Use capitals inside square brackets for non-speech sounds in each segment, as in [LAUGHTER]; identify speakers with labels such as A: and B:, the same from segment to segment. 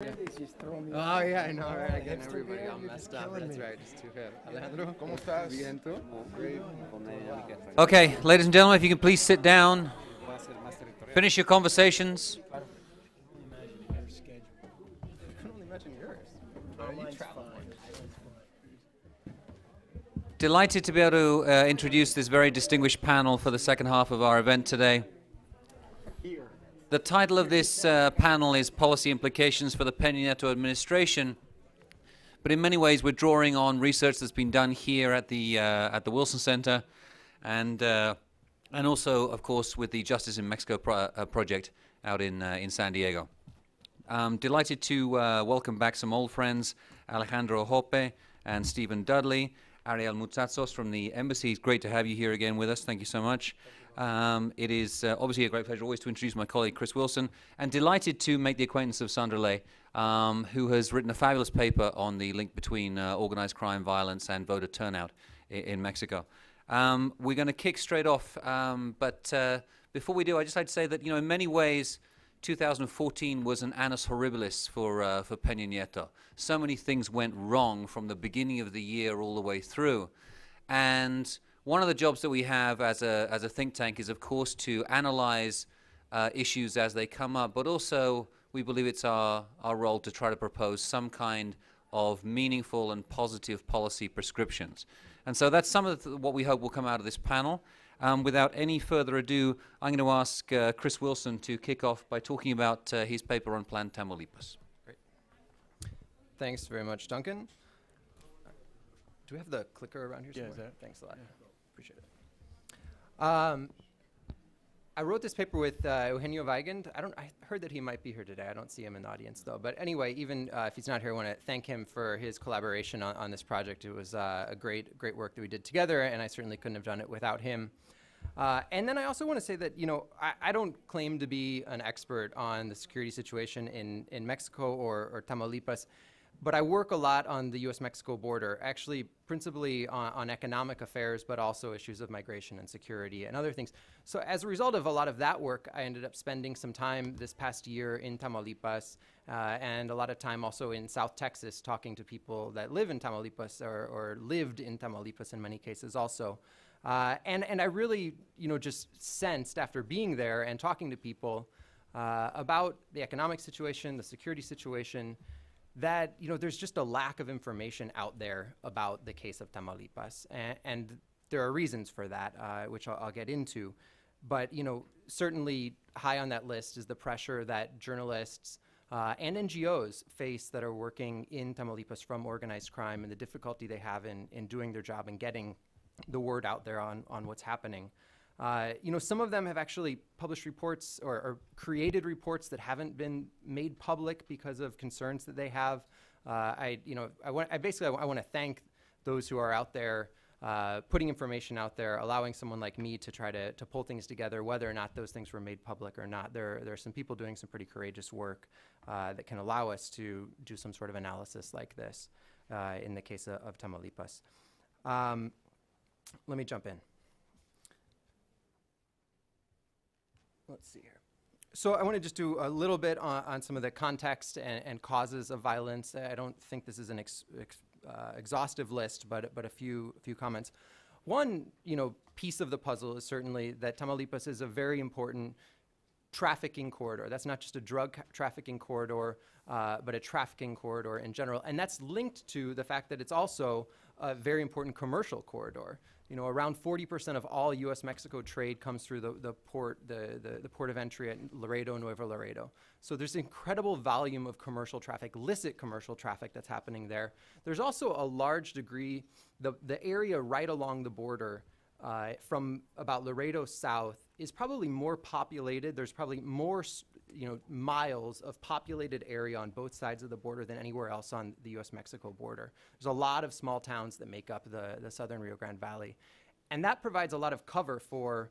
A: Oh yeah, I know, right? Again, everybody got messed up. That's right, just too good. Alejandro, ¿cómo estás? Bien, ¿tú?
B: Okay, ladies and gentlemen, if you can please sit down, finish your conversations.
A: I can only imagine yours. You.
B: Delighted to be able to uh, introduce this very distinguished panel for the second half of our event today. The title of this uh, panel is Policy Implications for the Peña Nieto Administration. But in many ways, we're drawing on research that's been done here at the, uh, at the Wilson Center and, uh, and also, of course, with the Justice in Mexico pro uh, project out in, uh, in San Diego. I'm delighted to uh, welcome back some old friends, Alejandro Hope and Steven Dudley. Ariel Moutsatsos from the embassy. It's great to have you here again with us. Thank you so much. Um, it is uh, obviously a great pleasure always to introduce my colleague Chris Wilson, and delighted to make the acquaintance of Sandra Ley, um, who has written a fabulous paper on the link between uh, organized crime, violence, and voter turnout in, in Mexico. Um, we're going to kick straight off, um, but uh, before we do, I'd just like to say that you know, in many ways, 2014 was an annus horribilis for uh, for Peña Nieto. So many things went wrong from the beginning of the year all the way through, and one of the jobs that we have as a, as a think tank is, of course, to analyze uh, issues as they come up, but also we believe it's our, our role to try to propose some kind of meaningful and positive policy prescriptions. And so that's some of the, what we hope will come out of this panel. Um, without any further ado, I'm going to ask uh, Chris Wilson to kick off by talking about uh, his paper on Plan Tamaulipas.
A: Great. Thanks very much, Duncan. Do we have the clicker around here
C: Yeah,
A: somewhere?
C: is that-
A: Thanks a lot. Appreciate it. Um, I wrote this paper with uh, Eugenio Weigend. I don't. I heard that he might be here today. I don't see him in the audience though. But anyway, even uh, if he's not here, I want to thank him for his collaboration on, on this project. It was uh, a great, great work that we did together, and I certainly couldn't have done it without him. Uh, and then I also want to say that you know I, I don't claim to be an expert on the security situation in, in Mexico or, or Tamaulipas, but I work a lot on the U.S.-Mexico border, actually principally on, on economic affairs, but also issues of migration and security and other things. So as a result of a lot of that work, I ended up spending some time this past year in Tamaulipas uh, and a lot of time also in South Texas talking to people that live in Tamaulipas or, or lived in Tamaulipas in many cases also. Uh, and, and I really, you know, just sensed after being there and talking to people uh, about the economic situation, the security situation, that, you know, there's just a lack of information out there about the case of Tamaulipas. And, and there are reasons for that, uh, which I'll, I'll get into. But, you know, certainly high on that list is the pressure that journalists uh, and NGOs face that are working in Tamaulipas from organized crime and the difficulty they have in, in doing their job and getting the word out there on, on what's happening. Uh, you know, some of them have actually published reports or, or, created reports that haven't been made public because of concerns that they have. Uh, I, you know, I, I basically I, want to thank those who are out there uh, putting information out there, allowing someone like me to try to, to pull things together, whether or not those things were made public or not. There, there are some people doing some pretty courageous work uh, that can allow us to do some sort of analysis like this uh, in the case of, of Tamaulipas. Um, let me jump in. Let's see here. So I want to just do a little bit on, on some of the context and, and, causes of violence. I don't think this is an ex, ex, uh, exhaustive list, but but a few few comments. One, you know, piece of the puzzle is certainly that Tamaulipas is a very important trafficking corridor. That's not just a drug trafficking corridor, uh, but a trafficking corridor in general. And that's linked to the fact that it's also a very important commercial corridor. You know, around 40% of all U.S.-Mexico trade comes through the, the port, the, the, the, port of entry at Laredo, Nuevo Laredo. So there's incredible volume of commercial traffic, licit commercial traffic that's happening there. There's also a large degree, the, the area right along the border uh, from about Laredo south is probably more populated. There's probably more, you know, miles of populated area on both sides of the border than anywhere else on the U.S.-Mexico border. There's a lot of small towns that make up the, the southern Rio Grande Valley. And that provides a lot of cover for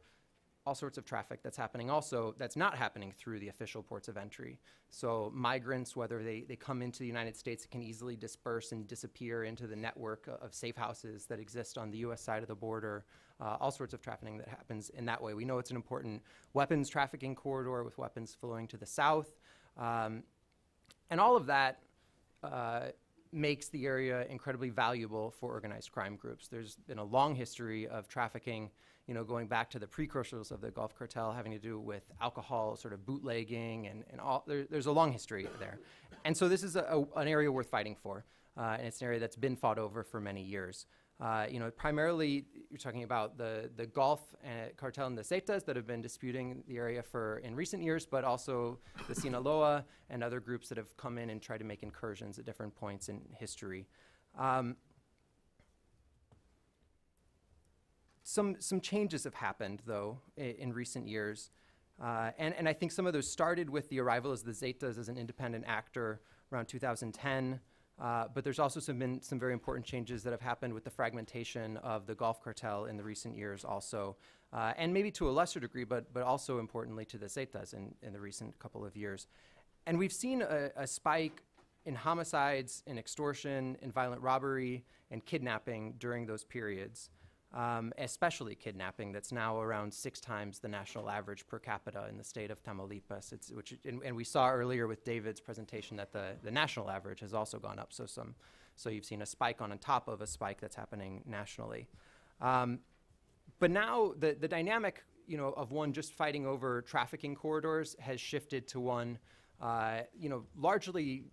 A: all sorts of traffic that's happening also that's not happening through the official ports of entry. So migrants, whether they, they come into the United States, can easily disperse and disappear into the network of safe houses that exist on the U.S. side of the border, uh, all sorts of trafficking that happens in that way. We know it's an important weapons trafficking corridor with weapons flowing to the south. Um, and all of that uh, makes the area incredibly valuable for organized crime groups. There's been a long history of trafficking, you know, going back to the precursors of the Gulf Cartel, having to do with alcohol, sort of bootlegging, and, and all. There, there's a long history there, and so this is a, a, an area worth fighting for, uh, and it's an area that's been fought over for many years. Uh, you know, primarily you're talking about the, the Gulf uh, cartel and the Zetas that have been disputing the area for in recent years, but also the Sinaloa and other groups that have come in and tried to make incursions at different points in history. Um, some, some changes have happened, though, in, in recent years. Uh, and, and I think some of those started with the arrival of the Zetas as an independent actor around 2010. Uh, but there's also some been some very important changes that have happened with the fragmentation of the Gulf cartel in the recent years also, uh, and maybe to a lesser degree, but, but also importantly to the Zetas in, in the recent couple of years. And we've seen a, a spike in homicides, in extortion, in violent robbery, and kidnapping during those periods um, especially kidnapping, that's now around six times the national average per capita in the state of Tamaulipas. It's, which, and, and, we saw earlier with David's presentation that the, the national average has also gone up. So, some, so you've seen a spike on top of a spike that's happening nationally. Um, but now the, the dynamic you know, of one just fighting over trafficking corridors has shifted to one, uh, you know, largely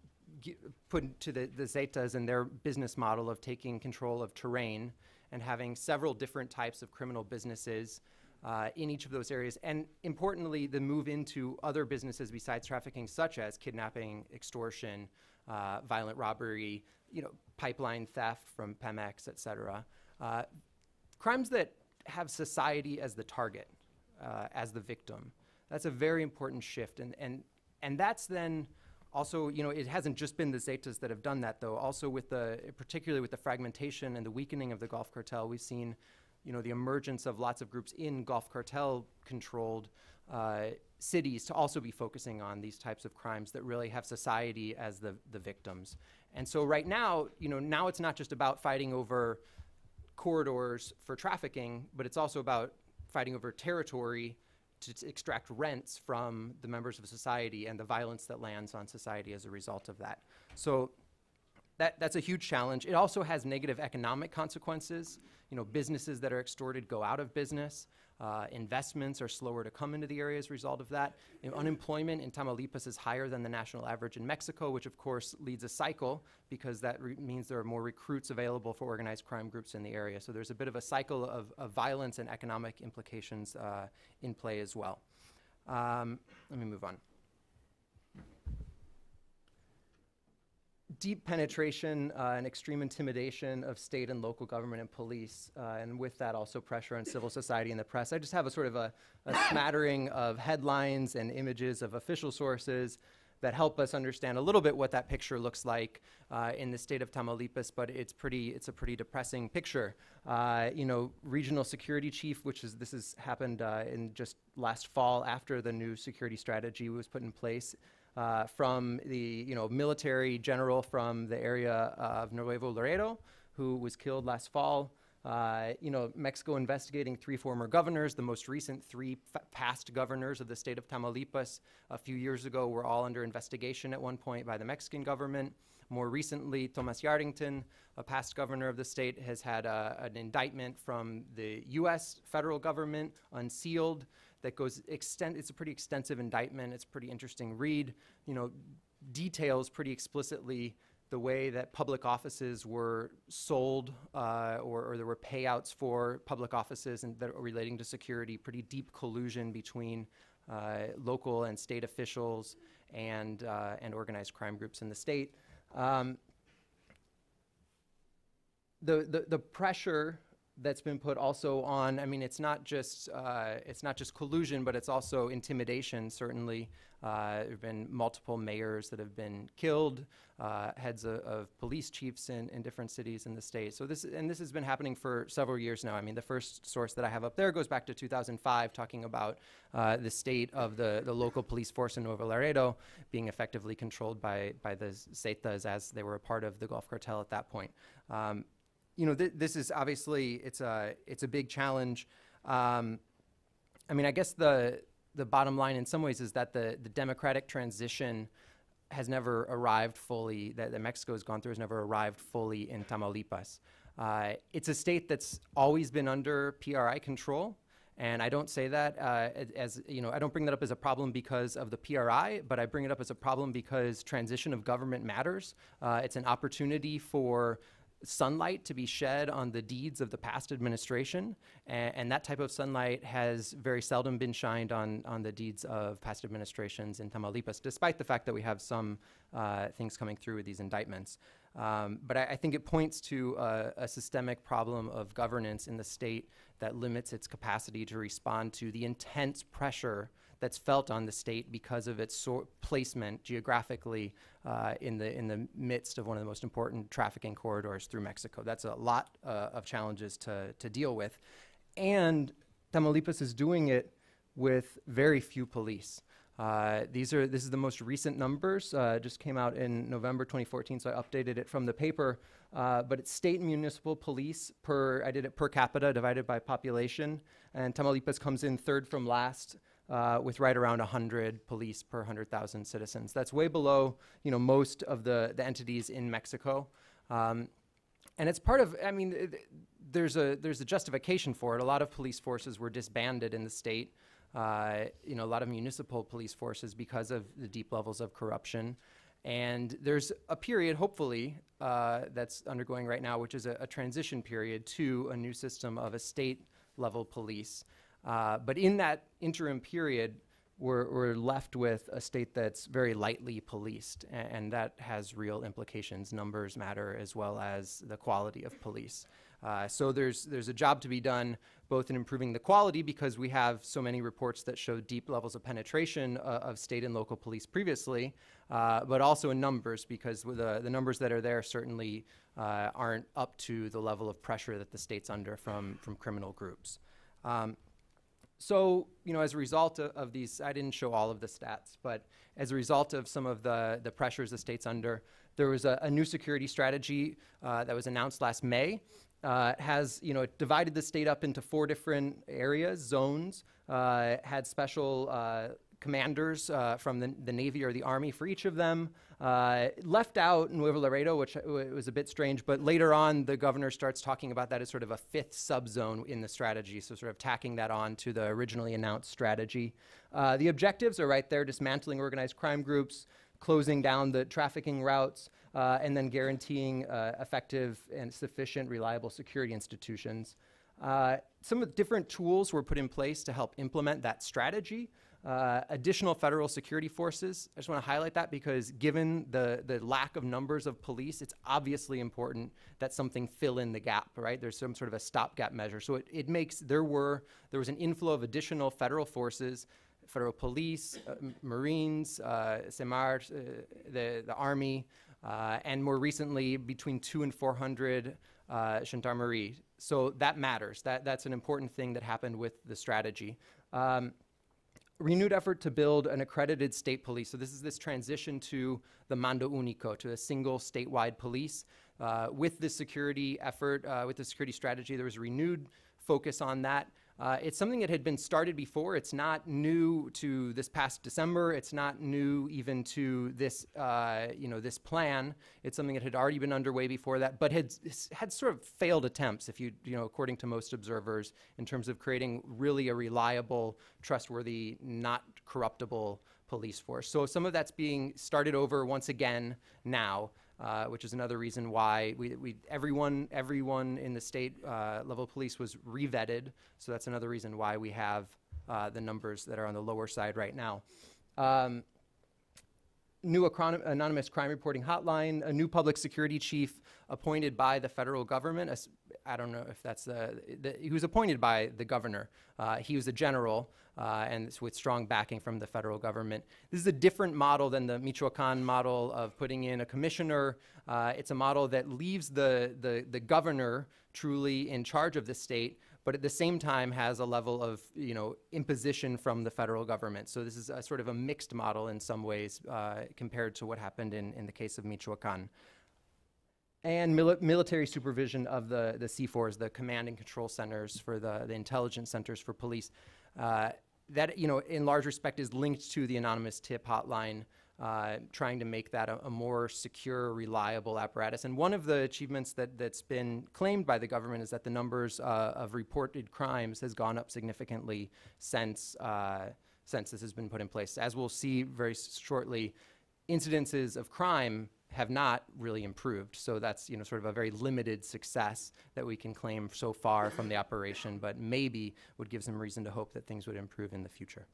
A: put to the, the Zetas and their business model of taking control of terrain and having several different types of criminal businesses uh, in each of those areas. And importantly, the move into other businesses besides trafficking, such as kidnapping, extortion, uh, violent robbery, you know, pipeline theft from Pemex, et cetera. Uh, crimes that have society as the target, uh, as the victim. That's a very important shift. And, and, and that's then also, you know, it hasn't just been the Zetas that have done that, though. Also, with the, particularly with the fragmentation and the weakening of the Gulf Cartel, we've seen, you know, the emergence of lots of groups in Gulf Cartel-controlled uh, cities to also be focusing on these types of crimes that really have society as the, the victims. And so right now, you know, now it's not just about fighting over corridors for trafficking, but it's also about fighting over territory to extract rents from the members of society and the violence that lands on society as a result of that. So that, that's a huge challenge. It also has negative economic consequences. You know, businesses that are extorted go out of business. Uh, investments are slower to come into the area as a result of that. You know, unemployment in Tamaulipas is higher than the national average in Mexico, which of course leads a cycle because that means there are more recruits available for organized crime groups in the area. So there's a bit of a cycle of, of violence and economic implications uh, in play as well. Um, let me move on. Deep penetration uh, and extreme intimidation of state and local government and police, uh, and with that also pressure on civil society and the press. I just have a sort of a, a smattering of headlines and images of official sources that help us understand a little bit what that picture looks like uh, in the state of Tamaulipas, but it's pretty, it's a pretty depressing picture. Uh, you know, regional security chief, which is, this has happened uh, in just last fall after the new security strategy was put in place, uh, from the you know military general from the area of Nuevo Laredo, who was killed last fall. Uh, you know, Mexico investigating three former governors. The most recent three past governors of the state of Tamaulipas a few years ago were all under investigation at one point by the Mexican government. More recently, Thomas Yarrington, a past governor of the state, has had uh, an indictment from the U.S. federal government, unsealed, that goes extent. It's a pretty extensive indictment. It's a pretty interesting read. You know, details pretty explicitly the way that public offices were sold uh, or, or, there were payouts for public offices and that are relating to security, pretty deep collusion between uh, local and state officials and, uh, and organized crime groups in the state. Um, the, the, the pressure that's been put also on. I mean, it's not just uh, it's not just collusion, but it's also intimidation. Certainly, uh, there have been multiple mayors that have been killed, uh, heads of, of, police chiefs in, in different cities in the state. So this and this has been happening for several years now. I mean, the first source that I have up there goes back to 2005, talking about uh, the state of the the local police force in Nuevo Laredo being effectively controlled by by the Zetas as they were a part of the Gulf Cartel at that point. Um, you know, th this is obviously it's a it's a big challenge. Um, I mean, I guess the the bottom line in some ways is that the the democratic transition has never arrived fully, that, that Mexico has gone through, has never arrived fully in Tamaulipas. Uh, it's a state that's always been under PRI control. And I don't say that uh, as, you know, I don't bring that up as a problem because of the PRI, but I bring it up as a problem because transition of government matters. Uh, it's an opportunity for sunlight to be shed on the deeds of the past administration, and, and, that type of sunlight has very seldom been shined on, on the deeds of past administrations in Tamaulipas, despite the fact that we have some uh, things coming through with these indictments. Um, but I, I, think it points to a, a, systemic problem of governance in the state that limits its capacity to respond to the intense pressure that's felt on the state because of its placement geographically uh, in the in the midst of one of the most important trafficking corridors through Mexico. That's a lot uh, of challenges to to deal with, and Tamaulipas is doing it with very few police. Uh, these are this is the most recent numbers. Uh, just came out in November 2014, so I updated it from the paper. Uh, but it's state and municipal police per I did it per capita divided by population, and Tamaulipas comes in third from last. Uh, with right around 100 police per 100,000 citizens. That's way below, you know, most of the, the entities in Mexico. Um, and it's part of, I mean, there's a, there's a justification for it. A lot of police forces were disbanded in the state uh, you know, a lot of municipal police forces because of the deep levels of corruption. And there's a period, hopefully, uh, that's undergoing right now, which is a, a, transition period to a new system of a state level police. Uh, but in that interim period, we're, we're, left with a state that's very lightly policed, and, and that has real implications. Numbers matter as well as the quality of police. Uh, so there's there's a job to be done both in improving the quality because we have so many reports that show deep levels of penetration uh, of state and local police previously, uh, but also in numbers because the the numbers that are there certainly uh, aren't up to the level of pressure that the state's under from from criminal groups. Um, so, you know, as a result of, of, these, I didn't show all of the stats, but as a result of some of the, the pressures the state's under, there was a, a new security strategy uh, that was announced last May uh, has you know divided the state up into four different areas, zones. Uh, had special uh, commanders uh, from the, the, Navy or the Army for each of them. Uh, left out Nuevo Laredo, which was a bit strange, but later on the governor starts talking about that as sort of a fifth subzone in the strategy, so sort of tacking that on to the originally announced strategy. Uh, the objectives are right there: dismantling organized crime groups, closing down the trafficking routes uh, and then guaranteeing uh, effective and sufficient, reliable security institutions. Uh, some different tools were put in place to help implement that strategy. Uh, additional federal security forces. I just want to highlight that because given the, the lack of numbers of police, it's obviously important that something fill in the gap, right? There's some sort of a stopgap measure. So it, it makes, there were, there was an inflow of additional federal forces federal police, uh, Marines, uh, uh, the, the Army, uh, and more recently between two and 400 uh, gendarmerie. So that matters. That, that's an important thing that happened with the strategy. Um, renewed effort to build an accredited state police. So this is this transition to the mando único, to a single statewide police. Uh, with the security effort, uh, with the security strategy, there was a renewed focus on that. Uh, it's something that had been started before. It's not new to this past December. It's not new even to this, uh, you know, this plan. It's something that had already been underway before that, but had had sort of failed attempts, if you, you know, according to most observers, in terms of creating really a reliable, trustworthy, not corruptible police force. So some of that's being started over once again now. Uh, which is another reason why we, we everyone everyone in the state uh, level police was revetted. So that's another reason why we have uh, the numbers that are on the lower side right now. Um, new anonymous crime reporting hotline, a new public security chief appointed by the federal government. I don't know if that's the, the he was appointed by the governor. Uh, he was a general uh, and with strong backing from the federal government. This is a different model than the Michoacan model of putting in a commissioner. Uh, it's a model that leaves the, the, the governor truly in charge of the state, but at the same time has a level of you know imposition from the federal government. So this is a sort of a mixed model in some ways uh, compared to what happened in, in the case of Michoacan. And mili military supervision of the, the C4s, the command and control centers for the, the intelligence centers for police. Uh, that, you know, in large respect is linked to the anonymous tip hotline uh, trying to make that a, a, more secure, reliable apparatus. And one of the achievements that, that's been claimed by the government is that the numbers uh, of reported crimes has gone up significantly since, uh, since this has been put in place. As we'll see very shortly, incidences of crime have not really improved. So that's you know sort of a very limited success that we can claim so far from the operation, but maybe would give some reason to hope that things would improve in the future.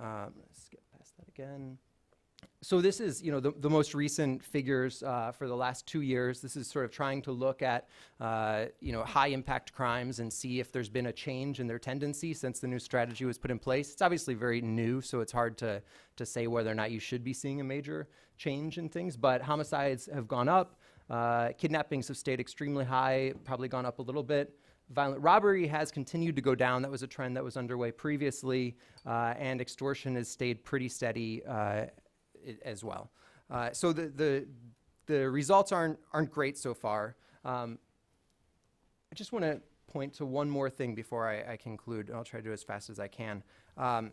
A: Um, skip past that again so this is, you know, the, the most recent figures uh, for the last two years. This is sort of trying to look at, uh, you know, high impact crimes and see if there's been a change in their tendency since the new strategy was put in place. It's obviously very new, so it's hard to, to say whether or not you should be seeing a major change in things, but homicides have gone up. Uh, kidnappings have stayed extremely high, probably gone up a little bit. Violent robbery has continued to go down. That was a trend that was underway previously, uh, and extortion has stayed pretty steady uh, as well. Uh, so the, the, the results aren't, aren't great so far. Um, I just want to point to one more thing before I, I, conclude. I'll try to do as fast as I can. Um,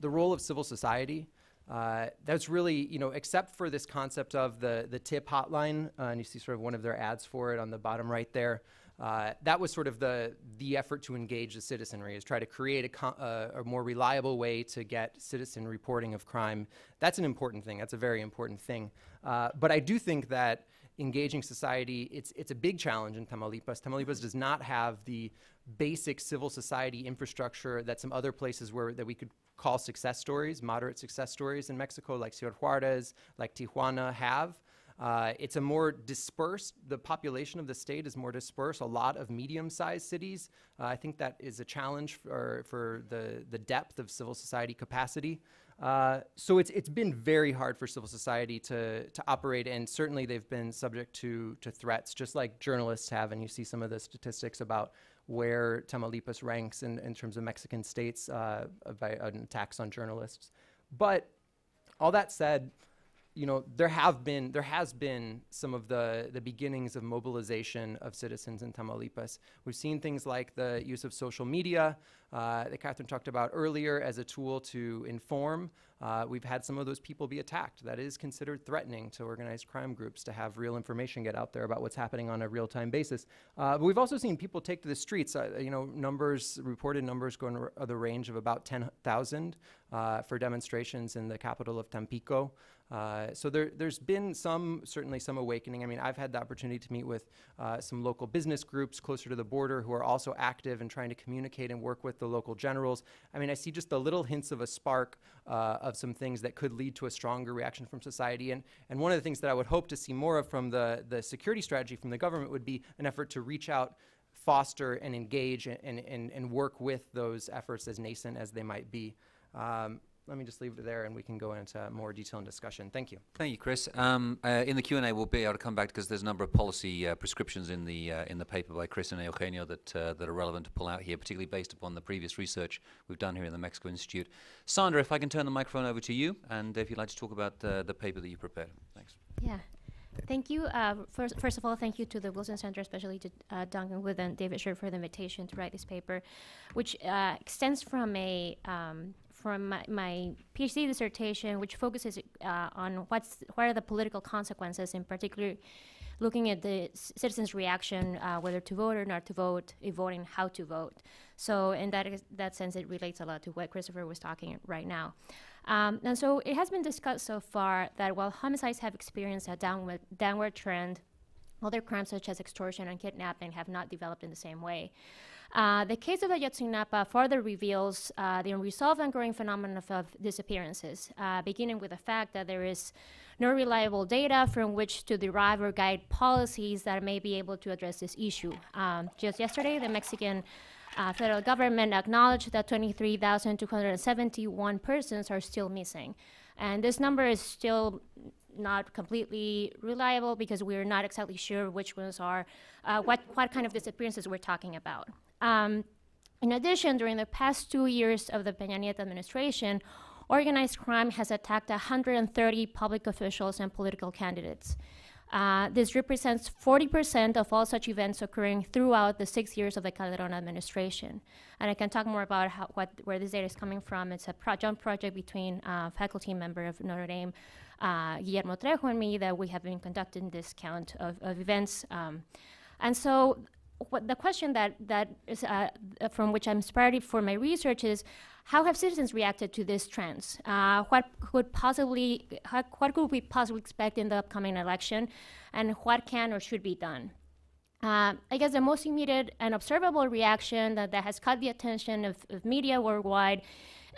A: the role of civil society. Uh, that's really, you know, except for this concept of the, the tip hotline, uh, and you see sort of one of their ads for it on the bottom right there. Uh, that was sort of the the effort to engage the citizenry is try to create a, uh, a, more reliable way to get citizen reporting of crime. That's an important thing. That's a very important thing. Uh, but I do think that engaging society it's it's a big challenge in Tamaulipas. Tamaulipas does not have the basic civil society infrastructure that some other places where that we could call success stories, moderate success stories in Mexico, like Ciudad Juarez, like Tijuana, have. Uh, it's a more dispersed, the population of the state is more dispersed, a lot of medium-sized cities. Uh, I think that is a challenge for, for the, the depth of civil society capacity. Uh, so it's, it's been very hard for civil society to, to operate, and certainly they've been subject to, to threats, just like journalists have, and you see some of the statistics about where Tamaulipas ranks in, in terms of Mexican states uh, by attacks on journalists. But all that said, you know, there have been, there has been some of the, the beginnings of mobilization of citizens in Tamaulipas. We've seen things like the use of social media uh, that Catherine talked about earlier as a tool to inform. Uh, we've had some of those people be attacked. That is considered threatening to organized crime groups to have real information get out there about what's happening on a real-time basis. Uh, but we've also seen people take to the streets. Uh, you know, numbers, reported numbers go in the range of about 10,000 uh, for demonstrations in the capital of Tampico. Uh, so there, has been some, certainly some awakening. I mean, I've had the opportunity to meet with uh, some local business groups closer to the border who are also active and trying to communicate and work with the local generals. I mean, I see just the little hints of a spark uh, of some things that could lead to a stronger reaction from society. And, and one of the things that I would hope to see more of from the, the security strategy from the government would be an effort to reach out foster and engage and, and, and work with those efforts as nascent as they might be. Um, let me just leave it there and we can go into more detail and discussion. Thank you.
B: Thank you, Chris. Um, uh, in the Q&A, we'll be able to come back because there's a number of policy uh, prescriptions in the uh, in the paper by Chris and Eugenio that uh, that are relevant to pull out here, particularly based upon the previous research we've done here in the Mexico Institute. Sandra, if I can turn the microphone over to you, and if you'd like to talk about the paper that you prepared. Thanks.
C: Yeah. Thank you. Uh, first, first of all, thank you to the Wilson Center, especially to uh, Duncan Wood and David Shirk for the invitation to write this paper, which uh, extends from a um, from my, my, PhD dissertation, which focuses uh, on what's what are the political consequences, in particular, looking at the citizens' reaction uh, whether to vote or not to vote, if voting, how to vote. So, in that that sense, it relates a lot to what Christopher was talking right now. Um, and so, it has been discussed so far that while homicides have experienced a downward downward trend, other crimes such as extortion and kidnapping have not developed in the same way. Uh, the case of Ayotzinapa further reveals uh, the unresolved and growing phenomenon of, of disappearances, uh, beginning with the fact that there is no reliable data from which to derive or guide policies that may be able to address this issue. Um, just yesterday, the Mexican uh, federal government acknowledged that 23,271 persons are still missing. And this number is still not completely reliable because we're not exactly sure which ones are, uh, what, what kind of disappearances we're talking about. Um, in addition, during the past two years of the Peña Nieto administration, organized crime has attacked 130 public officials and political candidates. Uh, this represents 40% of all such events occurring throughout the six years of the Calderon administration. And I can talk more about how, what, where this data is coming from. It's a pro- joint project between uh, faculty member of Notre Dame, uh, Guillermo Trejo, and me that we have been conducting this count of, of events. Um, and so what the question that, that is, uh, from which I'm inspired for my research is, how have citizens reacted to these trends? Uh, what could possibly, how, what could we possibly expect in the upcoming election, and what can or should be done? Uh, I guess the most immediate and observable reaction that, that has caught the attention of, of media worldwide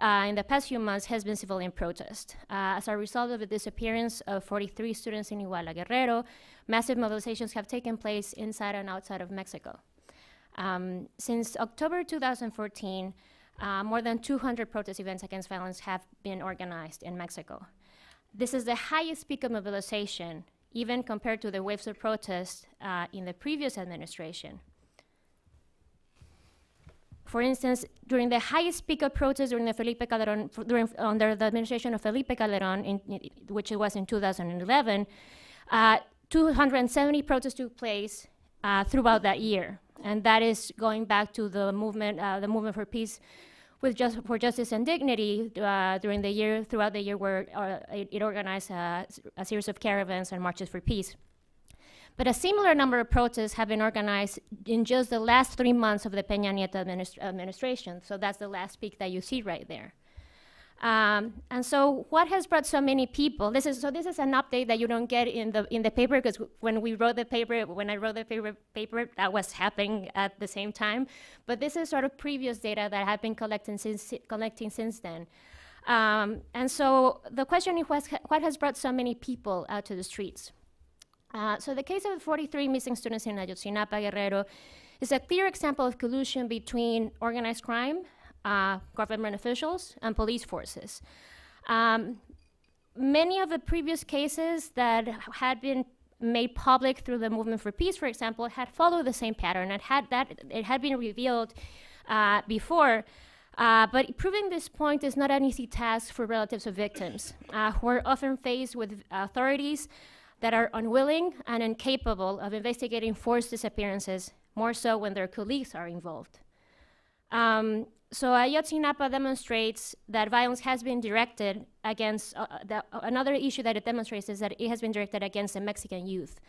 C: uh, in the past few months has been civilian protest. Uh, as a result of the disappearance of 43 students in Iguala Guerrero, massive mobilizations have taken place inside and outside of Mexico. Um, since October 2014, uh, more than 200 protest events against violence have been organized in Mexico. This is the highest peak of mobilization, even compared to the waves of protest uh, in the previous administration. For instance, during the highest peak of protests during the Felipe Calderon, during, under the administration of Felipe Calderon, in, in, which it was in 2011, uh, 270 protests took place uh, throughout that year, and that is going back to the movement, uh, the movement for peace, with just for justice and dignity uh, during the year, throughout the year, where uh, it, it, organized a series of caravans and marches for peace. But a similar number of protests have been organized in just the last three months of the Peña Nieto administ administration. So that's the last peak that you see right there. Um, and so, what has brought so many people? This is so. This is an update that you don't get in the in the paper because when we wrote the paper, when I wrote the paper, paper that was happening at the same time. But this is sort of previous data that I've been collecting since collecting since then. Um, and so the question is, what has brought so many people out to the streets? Uh, so the case of the 43 missing students in Ayotzinapa, Guerrero, is a clear example of collusion between organized crime uh, government officials and police forces. Um, many of the previous cases that had been made public through the movement for peace, for example, had followed the same pattern. It had that it had been revealed uh, before. Uh, but proving this point is not an easy task for relatives of victims, uh, who are often faced with authorities that are unwilling and incapable of investigating forced disappearances, more so when their colleagues are involved. Um, so Ayotzinapa demonstrates that violence has been directed against, uh, uh another issue that it demonstrates is that it has been directed against the Mexican youth.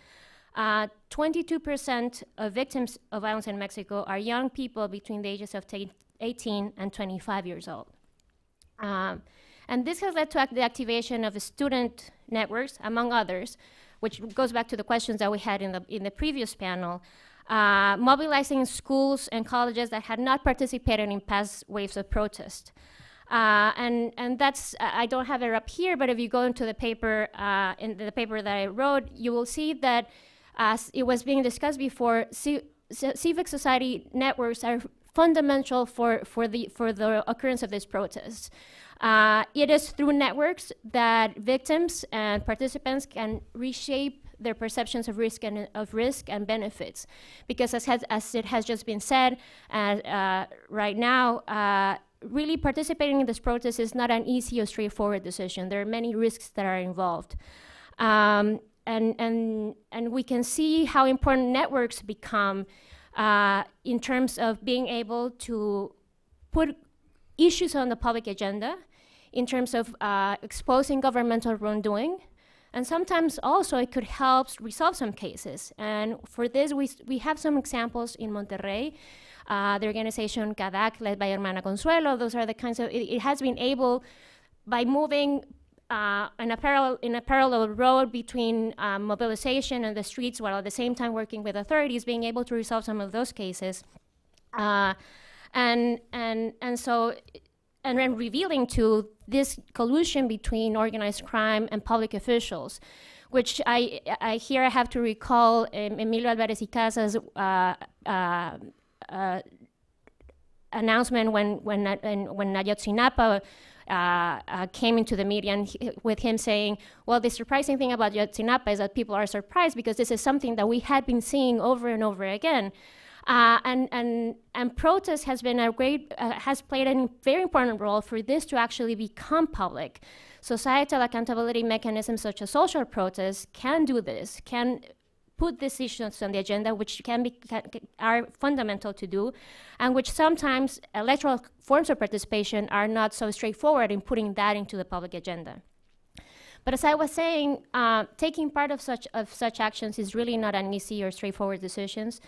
C: 22% uh, of victims of violence in Mexico are young people between the ages of 18 and 25 years old. Um, and this has led to the activation of student networks, among others, which goes back to the questions that we had in the, in the previous panel, uh, mobilizing schools and colleges that had not participated in past waves of protest. Uh, and and that's I don't have it up here, but if you go into the paper uh, in the paper that I wrote, you will see that as it was being discussed before, civic society networks are fundamental for for the for the occurrence of this protest. Uh, it is through networks that victims and participants can reshape their perceptions of risk and of risk and benefits. Because as, has, as it has just been said, uh, right now, uh, really participating in this protest is not an easy or straightforward decision. There are many risks that are involved. Um, and, and, and we can see how important networks become uh, in terms of being able to put issues on the public agenda, in terms of uh, exposing governmental wrongdoing, and sometimes also it could help resolve some cases. And for this, we, we have some examples in Monterrey. Uh, the organization CADHAC, led by Hermana Consuelo, those are the kinds of, it, it has been able, by moving uh, in, a parallel, in a parallel road between um, mobilization and the streets, while at the same time working with authorities, being able to resolve some of those cases. Uh, and, and, and so and then revealing to this collusion between organized crime and public officials, which I, I here I have to recall um, Emilio Alvarez Icaza's uh, uh, uh, announcement when when when Ayotzinapa uh, uh, came into the media and he, with him saying, well, the surprising thing about Ayotzinapa is that people are surprised because this is something that we had been seeing over and over again. Uh, and, and, and protest has been a great, uh, has played a very important role for this to actually become public. Societal accountability mechanisms such as social protests can do this, can put these issues on the agenda, which can be can, are fundamental to do, and which sometimes electoral forms of participation are not so straightforward in putting that into the public agenda. But as I was saying, uh, taking part of such of such actions is really not an easy or straightforward decisions.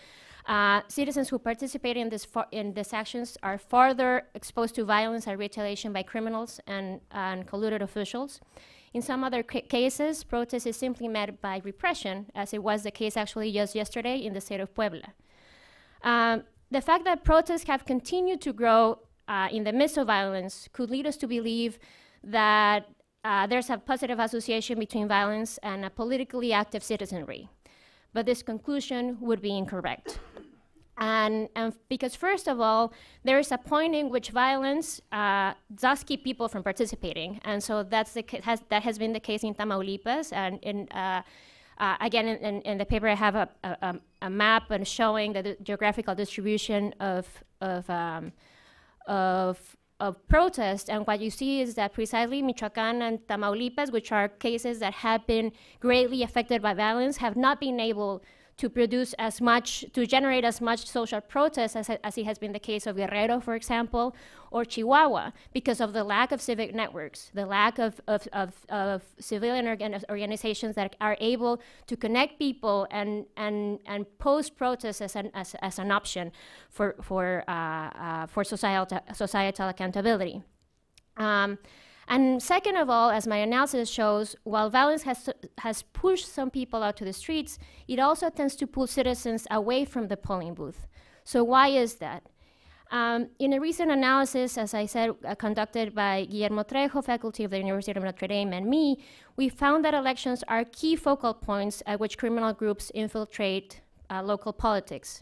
C: Uh, citizens who participate in, this in these actions are further exposed to violence and retaliation by criminals and, and colluded officials. In some other cases, protest is simply met by repression, as it was the case actually just yesterday in the state of Puebla. Um, the fact that protests have continued to grow uh, in the midst of violence could lead us to believe that uh, there's a positive association between violence and a politically active citizenry. But this conclusion would be incorrect. And, and, because first of all, there is a point in which violence uh, does keep people from participating, and so that's the has, that has been the case in Tamaulipas. And in, uh, uh, again, in, in, the paper, I have a, a, a, map and showing the geographical distribution of of um, of of protest, and what you see is that precisely Michoacan and Tamaulipas, which are cases that have been greatly affected by violence, have not been able to produce as much, to generate as much social protest as, as it has been the case of Guerrero, for example, or Chihuahua, because of the lack of civic networks, the lack of, of, of, of civilian organ organizations that are able to connect people and, and, and pose protests as an, as, as an option for, for, uh, uh, for societal, societal accountability. Um, and second of all, as my analysis shows, while violence has, has pushed some people out to the streets, it also tends to pull citizens away from the polling booth. So why is that? Um, in a recent analysis, as I said, uh, conducted by Guillermo Trejo, faculty of the University of Notre Dame, and me, we found that elections are key focal points at which criminal groups infiltrate uh, local politics.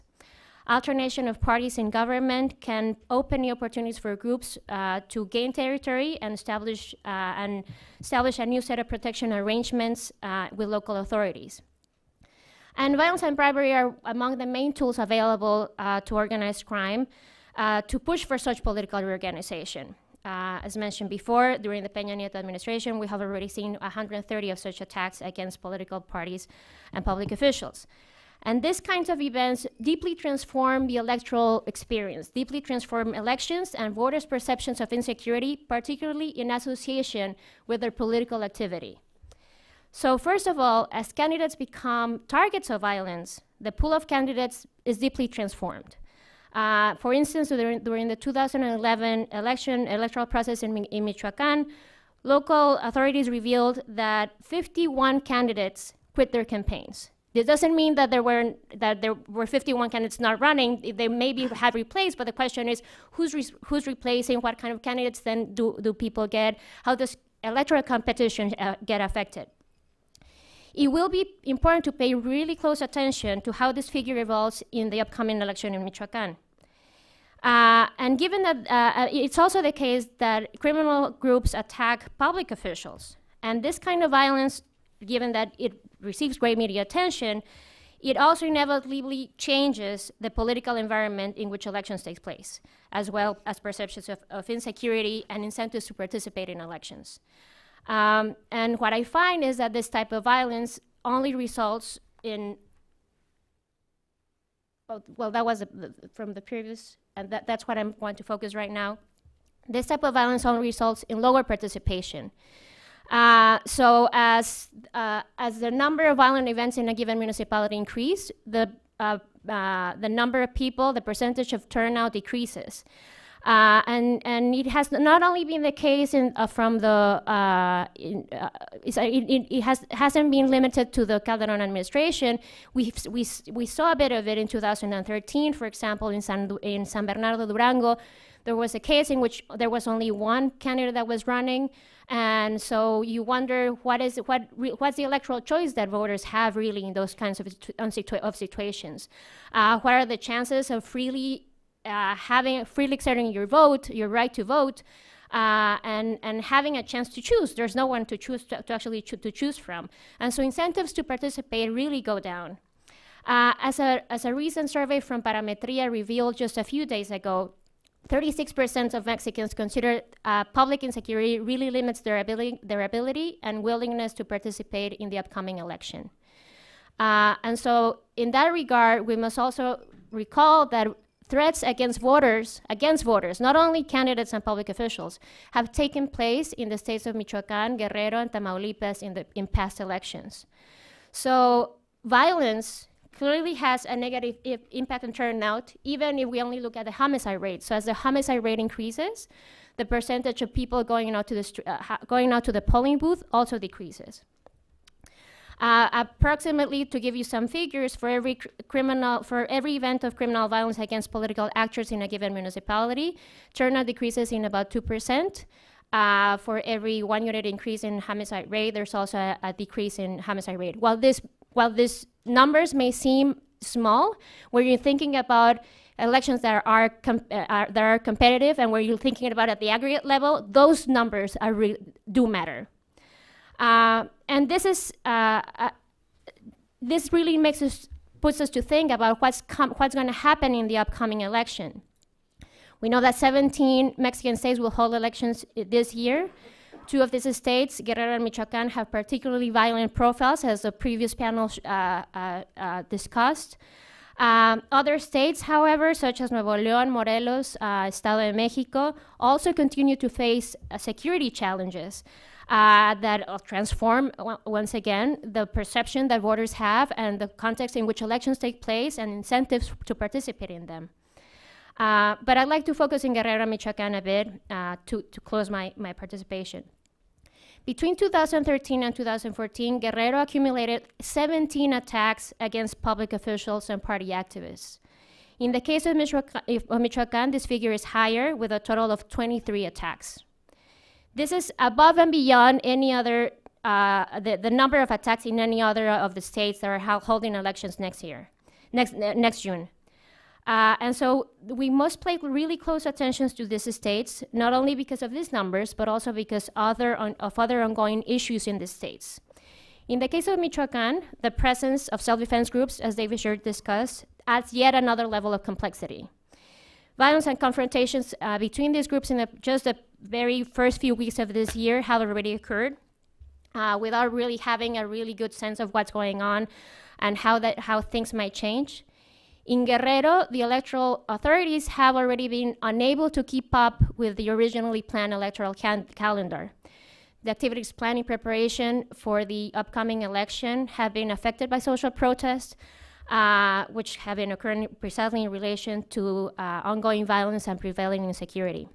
C: Alternation of parties in government can open new opportunities for groups uh, to gain territory and establish uh, and establish a new set of protection arrangements uh, with local authorities. And violence and bribery are among the main tools available uh, to organized crime uh, to push for such political reorganization. Uh, as mentioned before, during the Peña Nieto administration, we have already seen 130 of such attacks against political parties and public officials. And these kinds of events deeply transform the electoral experience, deeply transform elections and voters' perceptions of insecurity, particularly in association with their political activity. So, first of all, as candidates become targets of violence, the pool of candidates is deeply transformed. Uh, for instance, during, during, the 2011 election electoral process in, in Michoacan, local authorities revealed that 51 candidates quit their campaigns. This doesn't mean that there were that there were 51 candidates not running. They maybe have replaced, but the question is who's re who's replacing? What kind of candidates then do do people get? How does electoral competition uh, get affected? It will be important to pay really close attention to how this figure evolves in the upcoming election in Michoacan. Uh, and given that uh, uh it's also the case that criminal groups attack public officials, and this kind of violence, given that it receives great media attention, it also inevitably changes the political environment in which elections take place, as well as perceptions of, of insecurity and incentives to participate in elections. Um, and what I find is that this type of violence only results in, well, that was a, from the previous, and that, that's what I'm going to focus right now. This type of violence only results in lower participation. Uh, so as, uh, as the number of violent events in a given municipality increase, the, uh, uh the number of people, the percentage of turnout decreases. Uh, and and it has not only been the case in, from the in, uh, it, it, has hasn't been limited to the Calderon administration. We we we saw a bit of it in 2013, for example, in San in San Bernardo Durango, there was a case in which there was only one candidate that was running. And so you wonder what is what what's the electoral choice that voters have really in those kinds of, of situations? Uh, what are the chances of freely uh, having freely exerting your vote, your right to vote, uh, and and having a chance to choose? There's no one to choose to, to actually cho to choose from, and so incentives to participate really go down. Uh, as, a, as a recent survey from Parametria revealed just a few days ago, 36% of Mexicans consider uh, public insecurity really limits their ability, their ability and willingness to participate in the upcoming election. Uh, and so, in that regard, we must also recall that threats against voters, against voters, not only candidates and public officials, have taken place in the states of Michoacán, Guerrero, and Tamaulipas in, the, in past elections. So, violence clearly has a negative impact on turnout, even if we only look at the homicide rate. So as the homicide rate increases, the percentage of people going out to the uh, going out to the polling booth also decreases. Uh, approximately, to give you some figures, for every cr criminal, for every event of criminal violence against political actors in a given municipality, turnout decreases in about two percent. Uh, for every one unit increase in homicide rate, there's also a, a decrease in homicide rate. While this, while these numbers may seem small, where you're thinking about elections that are, uh, are, that are competitive and where you're thinking about at the aggregate level, those numbers do matter. Uh, and this is uh, uh, this really makes us puts us to think about what's what's going to happen in the upcoming election. We know that 17 Mexican states will hold elections this year. Two of these states, Guerrero and Michoacán, have particularly violent profiles, as the previous panel uh, uh, uh, discussed. Um, other states, however, such as Nuevo León, Morelos, uh, Estado de Mexico, also continue to face uh, security challenges uh, that transform, once again, the perception that voters have and the context in which elections take place and incentives to participate in them. But I'd like to focus in Guerrero Michoacán a bit to, to close my, my participation. Between 2013 and 2014, Guerrero accumulated 17 attacks against public officials and party activists. In the case of Michoacán, this figure is higher, with a total of 23 attacks. This is above and beyond any other, uh, the, the number of attacks in any other of the states that are holding elections next year, next, next June. Uh, and so we must pay really close attention to these states, not only because of these numbers, but also because other of other ongoing issues in these states. In the case of Michoacán, the presence of self-defense groups, as David Shirk discussed, adds yet another level of complexity. Violence and confrontations uh, between these groups in the, just the very first few weeks of this year have already occurred, uh, without really having a really good sense of what's going on and how that how things might change. In Guerrero, the electoral authorities have already been unable to keep up with the originally planned electoral calendar. The activities planning preparation for the upcoming election have been affected by social protests, uh, which have been occurring precisely in relation to uh, ongoing violence and prevailing insecurity.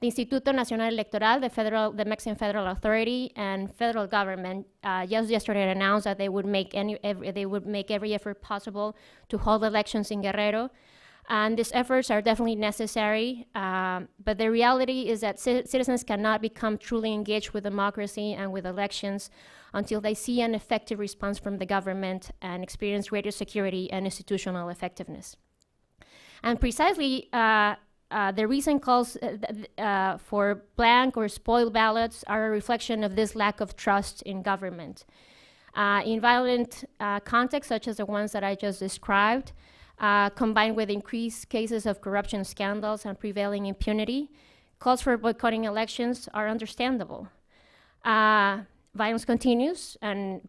C: The Instituto Nacional Electoral, the federal, the Mexican federal authority, and federal government uh, just yesterday announced that they would make any, every, they would make every effort possible to hold elections in Guerrero. And these efforts are definitely necessary, uh, but the reality is that citizens cannot become truly engaged with democracy and with elections until they see an effective response from the government and experience greater security and institutional effectiveness. And precisely uh, uh, the recent calls uh, uh, for blank or spoiled ballots are a reflection of this lack of trust in government. Uh, in violent uh, contexts, such as the ones that I just described, combined with increased cases of corruption scandals and prevailing impunity, calls for boycotting elections are understandable. violence continues and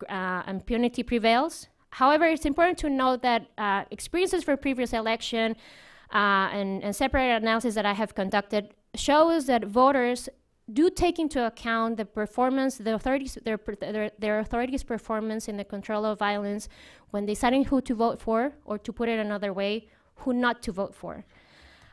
C: impunity prevails. However, it's important to note that experiences for previous election uh, and, and separate analysis that I have conducted shows that voters do take into account the performance, the authorities, their, their, their, authorities' performance in the control of violence when deciding who to vote for, or to put it another way, who not to vote for.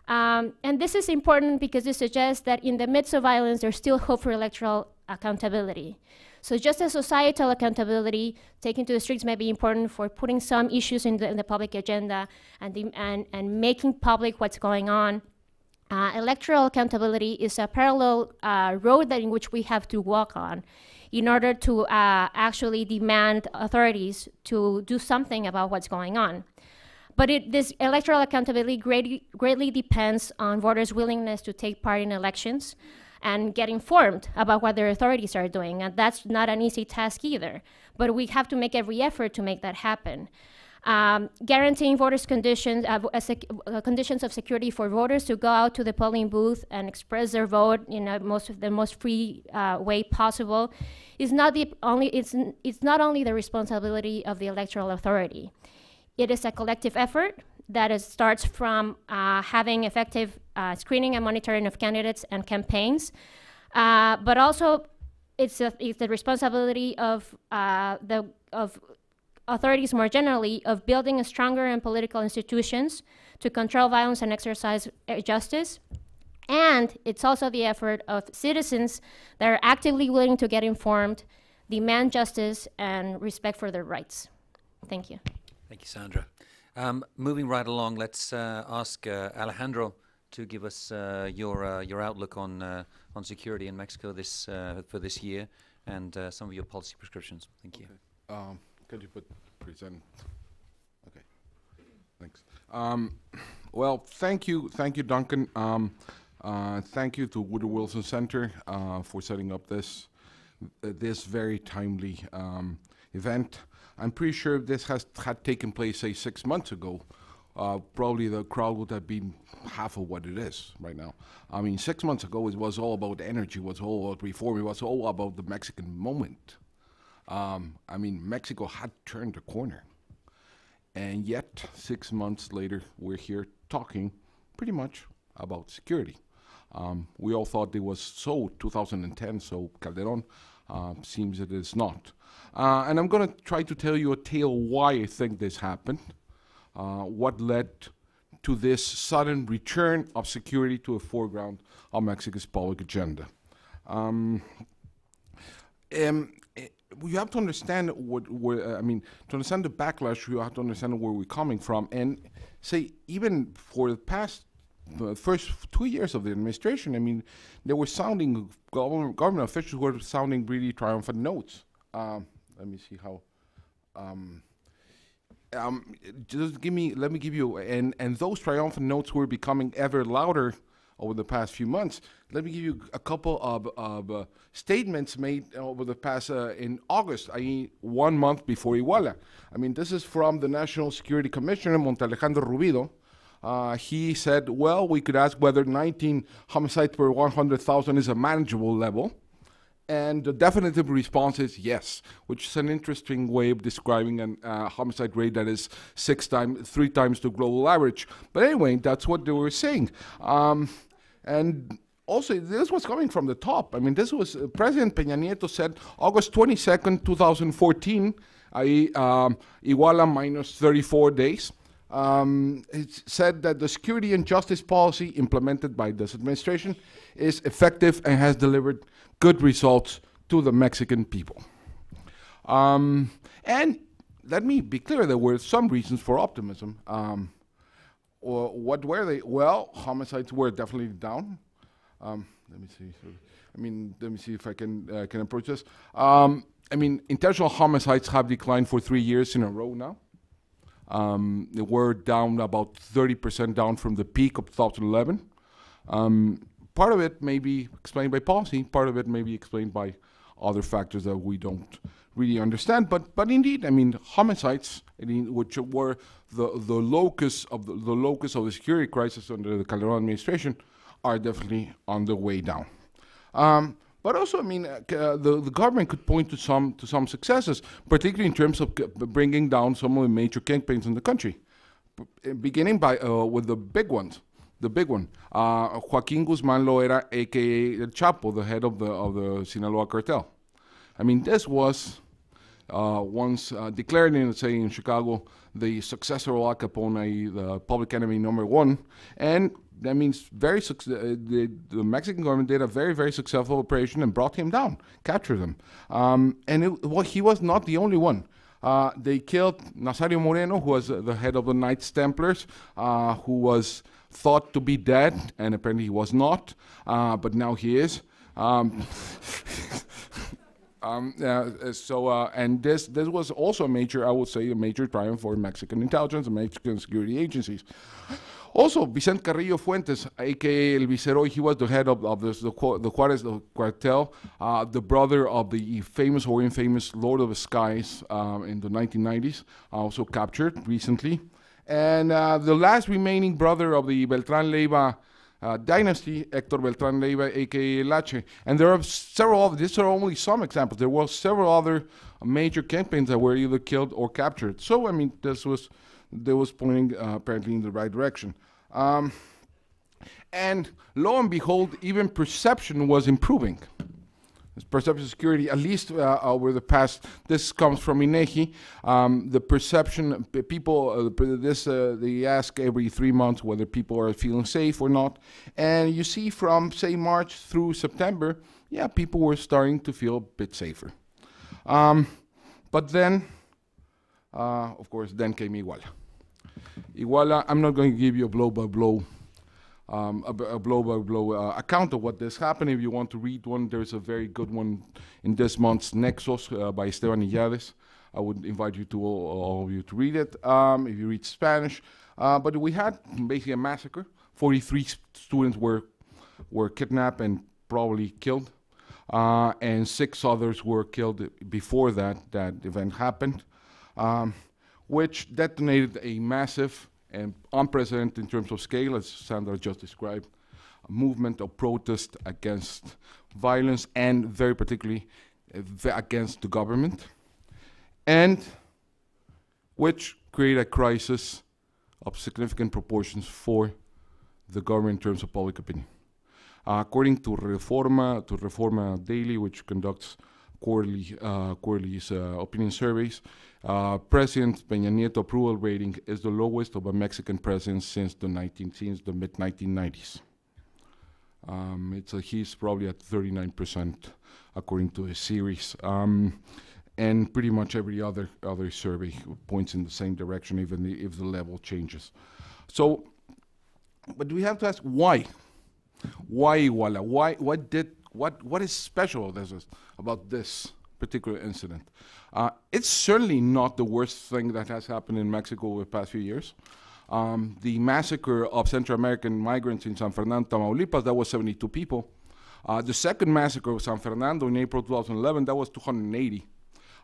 C: Um, and this is important because it suggests that in the midst of violence, there's still hope for electoral accountability. So just as societal accountability, taking to the streets may be important for putting some issues in the, in the public agenda and, the, and, and making public what's going on. Uh, electoral accountability is a parallel uh, road that in which we have to walk on in order to uh, actually demand authorities to do something about what's going on. But it, this electoral accountability greatly, greatly depends on voters' willingness to take part in elections, and get informed about what their authorities are doing. And that's not an easy task either. But we have to make every effort to make that happen. Um, guaranteeing voters conditions, uh, uh, conditions of security for voters to go out to the polling booth and express their vote in a most the most free uh, way possible is not the only it's, it's not only the responsibility of the electoral authority. It is a collective effort that is, starts from uh, having effective uh, screening and monitoring of candidates and campaigns, uh, but also it's, a, it's the responsibility of uh, the of authorities more generally of building a stronger and political institutions to control violence and exercise uh, justice. And it's also the effort of citizens that are actively willing to get informed, demand justice, and respect for their rights. Thank you.
B: Thank you, Sandra. Um, moving right along, let's uh, ask uh, Alejandro to give us uh, your uh, your outlook on uh, on security in Mexico this for this year and some of your policy prescriptions. Thank you.
D: Um, could you put present? Okay, thanks. Um, well, thank you, thank you, Duncan. Um, uh, thank you to Woodrow Wilson Center uh, for setting up this uh, this very timely um, event. I'm pretty sure this has had taken place, say, six months ago. Uh, probably the crowd would have been half of what it is right now. I mean, six months ago, it was all about energy, it was all about reform, it was all about the Mexican moment. Um, I mean, Mexico had turned a corner. And yet, six months later, we're here talking pretty much about security. Um, we all thought it was so 2010, so Calderon uh, seems it is not. Uh, and I'm going to try to tell you a tale why I think this happened, uh, what led to this sudden return of security to the foreground of Mexico's public agenda. Um, um, eh, you have to understand what, uh, I mean, to understand the backlash, you have to understand where we're coming from. And say, even for the past, the first two years of the administration, I mean, there were sounding, government, government officials were sounding really triumphant notes. Um, let me see how. Um, um, just give me, let me give you, and, and those triumphant notes were becoming ever louder over the past few months. Let me give you a couple of, of uh, statements made over the past, uh, in August, i.e., one month before Iguala. I mean, this is from the National Security Commissioner, Monte Alejandro Rubido. Uh, he said, well, we could ask whether 19 homicides per 100,000 is a manageable level. And the definitive response is yes, which is an interesting way of describing an uh, homicide rate that is six times, three times the global average. But anyway, that's what they were saying. Um, and also, this was coming from the top. I mean, this was uh, President Peña Nieto said August 22nd, 2014, i.e., um, Iguala minus 34 days. Um, it said that the security and justice policy implemented by this administration is effective and has delivered good results to the Mexican people. Um, and let me be clear, there were some reasons for optimism. Um, or what were they? Well, homicides were definitely down. Um, let me see. I mean, let me see if I can uh, can approach this. Um, I mean, intentional homicides have declined for three years in a row now. Um, they were down about 30% down from the peak of 2011. Um, part of it may be explained by policy, part of it may be explained by other factors that we don't really understand. But, but indeed, I mean, homicides, I mean, which were the, the locus of the, the locus of the security crisis under the Calderon administration, are definitely on the way down. Um, but also, I mean, uh, uh, the, the government could point to some to some successes, particularly in terms of bringing down some of the major kingpins in the country, uh, beginning by uh, with the big ones. The big one, uh, Joaquin Guzman Loera, aka El Chapo, the head of the of the Sinaloa cartel. I mean, this was uh, once uh, declared in, say, in Chicago, the successor of Al Capone, the public enemy number one, and that means very uh, the, the Mexican government did a very, very successful operation and brought him down, captured him. Um, and it, well, he was not the only one. Uh, they killed Nazario Moreno, who was uh, the head of the Knights Templars, uh, who was thought to be dead, and apparently he was not, uh, but now he is. Um, [LAUGHS] Um, uh, so, uh, and this this was also a major, I would say, a major triumph for Mexican intelligence and Mexican security agencies. Also, Vicente Carrillo Fuentes, aka El Viceroy, he was the head of, of this, the, the Juarez cartel, uh, the brother of the famous or infamous Lord of the Skies um, in the 1990s, also captured recently. And uh, the last remaining brother of the Beltran Leyva uh, dynasty, Hector Beltran Leyva, aka Lache. And there are several other, these are only some examples. There were several other major campaigns that were either killed or captured. So, I mean, this was, there was pointing uh, apparently in the right direction. Um, and lo and behold, even perception was improving. Perception security, at least uh, over the past, this comes from INEGI. Um, the perception, people, uh, this uh, they ask every three months whether people are feeling safe or not, and you see from say March through September, yeah, people were starting to feel a bit safer. Um, but then, uh, of course, then came Iguala. Iguala, I'm not going to give you a blow by blow um, a, a blow by blow uh, account of what this happened. If you want to read one, there's a very good one in this month's Nexos uh, by Esteban Illades. I would invite you to all, all of you to read it um, if you read Spanish. Uh, but we had basically a massacre. 43 students were were kidnapped and probably killed, uh, and six others were killed before that that event happened, um, which detonated a massive and unprecedented in terms of scale, as Sandra just described, a movement of protest against violence and very particularly uh, against the government, and which created a crisis of significant proportions for the government in terms of public opinion. Uh, according to Reforma, to Reforma Daily, which conducts quarterly, uh, quarterly uh, opinion surveys, uh, President Peña Nieto approval rating is the lowest of a Mexican president since the 19, since the mid 1990s. Um, it's a, he's probably at 39% according to a series. Um, and pretty much every other other survey points in the same direction, even the, if the level changes. So, but we have to ask why? Why Iguala? Why? What did? What? What is special about this particular incident? Uh, it's certainly not the worst thing that has happened in Mexico over the past few years. Um, the massacre of Central American migrants in San Fernando, Tamaulipas, that was 72 people. Uh, the second massacre of San Fernando in April 2011, that was 280.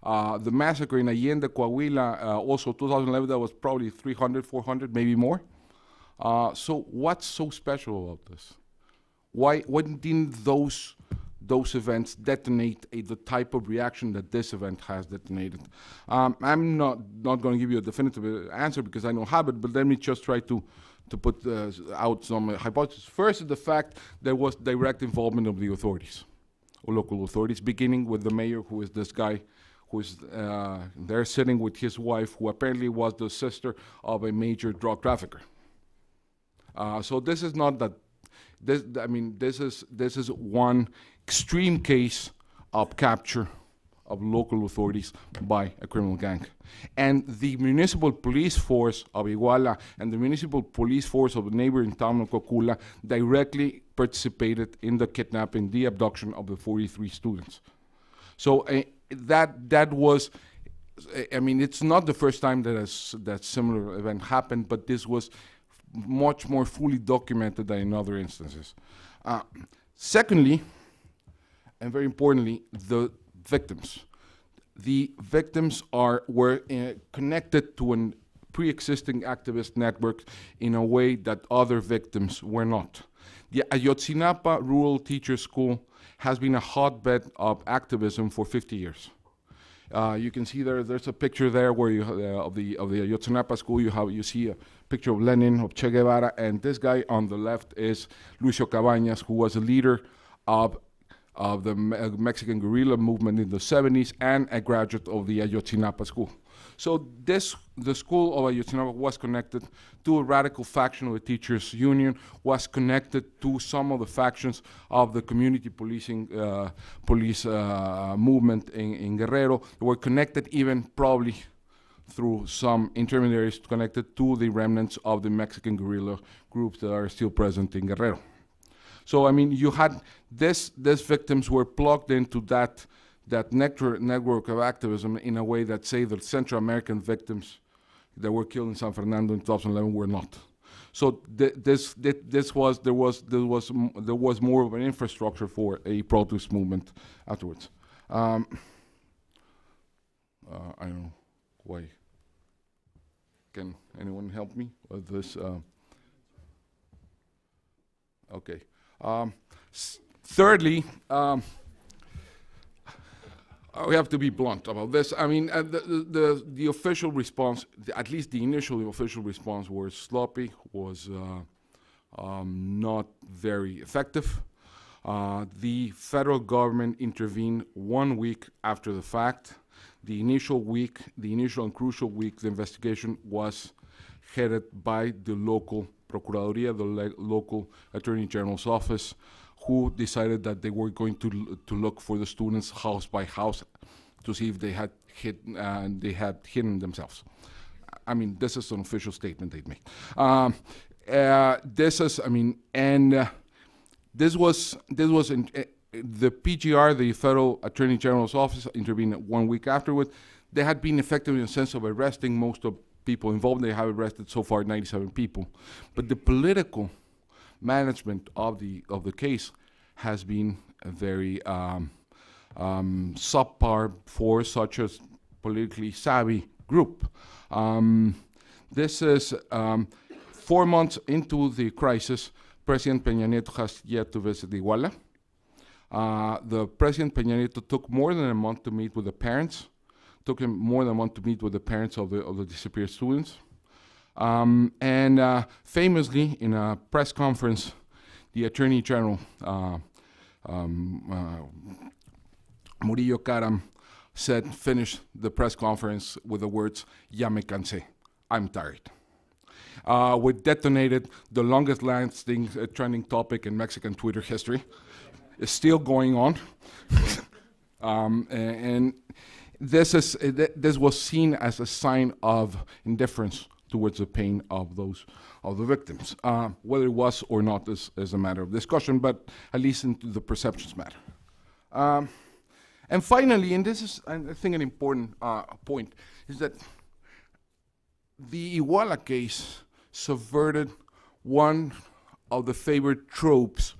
D: Uh, the massacre in Allende, Coahuila, uh, also 2011, that was probably 300, 400, maybe more. Uh, so what's so special about this? Why, why didn't those those events detonate a, the type of reaction that this event has detonated? Um, I'm not not going to give you a definitive uh, answer because I don't have it, but let me just try to to put uh, out some uh, hypotheses. First is the fact there was direct involvement of the authorities, or local authorities, beginning with the mayor, who is this guy who is uh, there sitting with his wife, who apparently was the sister of a major drug trafficker. Uh, so this is not that. This, I mean, this is this is one extreme case of capture of local authorities by a criminal gang, and the municipal police force of Iguala and the municipal police force of the neighboring town of Cocula directly participated in the kidnapping, the abduction of the 43 students. So uh, that that was, I mean, it's not the first time that a that similar event happened, but this was much more fully documented than in other instances. Uh, secondly, and very importantly, the victims. The victims are were uh, connected to a pre-existing activist network in a way that other victims were not. The Ayotzinapa Rural Teacher School has been a hotbed of activism for 50 years. Uh, you can see there. There's a picture there where you uh, of the of the Ayotzinapa school. You have you see a picture of Lenin, of Che Guevara, and this guy on the left is Lucio Cabañas, who was a leader of of the Me- uh, Mexican guerrilla movement in the 70s and a graduate of the Ayotzinapa school. So this the school of Ayotzinapa was connected to a radical faction of the teachers union, was connected to some of the factions of the community policing uh, police uh, movement in, in Guerrero. They were connected even probably through some intermediaries connected to the remnants of the Mexican guerrilla groups that are still present in Guerrero. So I mean, you had this. These victims were plugged into that that network network of activism in a way that, say, the Central American victims that were killed in San Fernando in 2011 were not. So th- this th- this was there was there was there was more of an infrastructure for a protest movement afterwards. Um, uh, I don't know why. Can anyone help me with this? Uh, okay. Um, thirdly, um, uh, we have to be blunt about this. I mean, uh, the, the, the the official response, the, at least the initial official response, was sloppy, was uh, um, not very effective. Uh, the federal government intervened one week after the fact. The initial week, the initial and crucial week, the investigation was headed by the local Procuraduría, the le- local Attorney General's office, who decided that they were going to l- to look for the students house by house to see if they had uh, they had hidden themselves. I mean, this is an official statement they made. Um, uh, this is, I mean, and uh, this was this was in, the PGR, the Federal Attorney General's office, intervened one week afterward. They had been effective in the sense of arresting most of people involved. They have arrested so far 97 people, but the political management of the of the case has been very um, um, subpar for such a politically savvy group. Um, this is um, four months into the crisis. President Peña Nieto has yet to visit Iguala. Uh, the President Peña Nieto took more than a month to meet with the parents. Took him more than a month to meet with the parents of the of the disappeared students. Um, and uh, famously, in a press conference, the Attorney General, uh, um, uh, Murillo Karam, said, finished the press conference with the words, Ya me cansé, I'm tired. Uh, detonated the longest lasting uh, trending topic in Mexican Twitter history. It's still going on. [LAUGHS] um, and this, is, this was seen as a sign of indifference towards the pain of those of the victims. Uh, whether it was or not is, is a matter of discussion, but at least into the perceptions matter. Um, and finally, and this is I I think an important uh, point, is that the Iguala case subverted one of the favorite tropes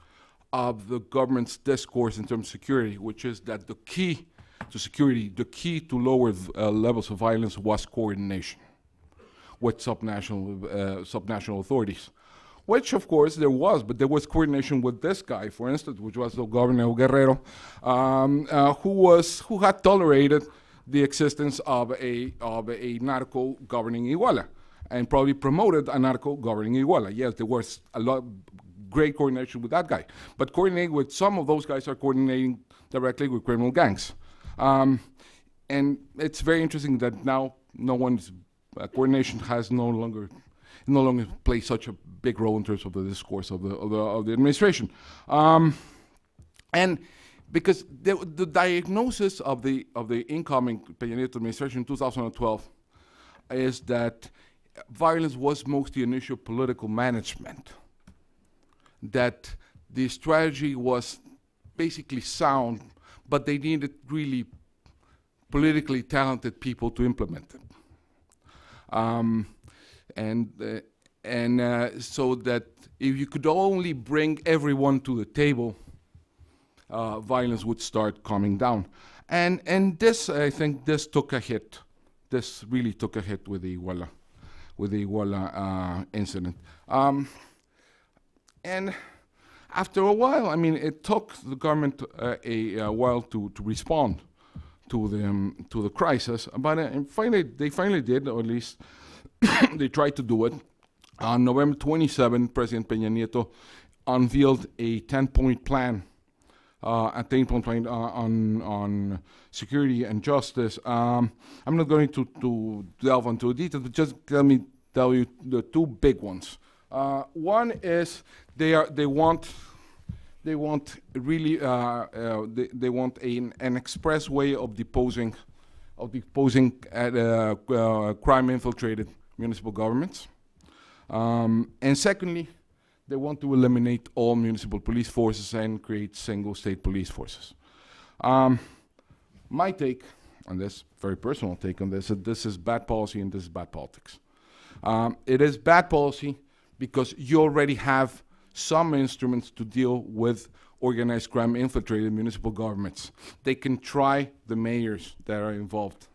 D: of the government's discourse in terms of security, which is that the key to security, the key to lower uh, levels of violence was coordination with subnational, uh, subnational authorities. Which, of course, there was, but there was coordination with this guy, for instance, which was the Governor Guerrero, um, uh, who was who had tolerated the existence of a of a narco governing Iguala, and probably promoted a narco governing Iguala. Yes, there was a lot great coordination with that guy, but coordinating with some of those guys are coordinating directly with criminal gangs. Um, and it's very interesting that now no one's uh, coordination has no longer no longer plays such a big role in terms of the discourse of the of the, of the administration. Um, and because the, the diagnosis of the of the incoming Peña Nieto administration in 2012 is that violence was mostly an issue of political management. That the strategy was basically sound, but they needed really politically talented people to implement it. Um, and uh, and uh, so that if you could only bring everyone to the table, uh, violence would start calming down. And and this, I think, this took a hit. This really took a hit with the Iguala, with the Iguala uh, incident. Um, and after a while, I mean, it took the government uh, a, a while to, to respond to the um, to the crisis, but uh, finally they finally did, or at least [COUGHS] they tried to do it. On November 27, President Peña Nieto unveiled a 10-point plan, uh, a 10-point plan uh, on on security and justice. Um, I'm not going to, to delve into details, but just let me tell you the two big ones. Uh, one is they are they want they want really uh, uh, they, they want an, an express way of deposing of deposing at, uh, uh, crime infiltrated municipal governments. Um, and secondly, they want to eliminate all municipal police forces and create single state police forces. Um, my take on this, very personal take on this, that this is bad policy and this is bad politics. Um, it is bad policy because you already have some instruments to deal with organized crime infiltrated municipal governments. They can try the mayors that are involved.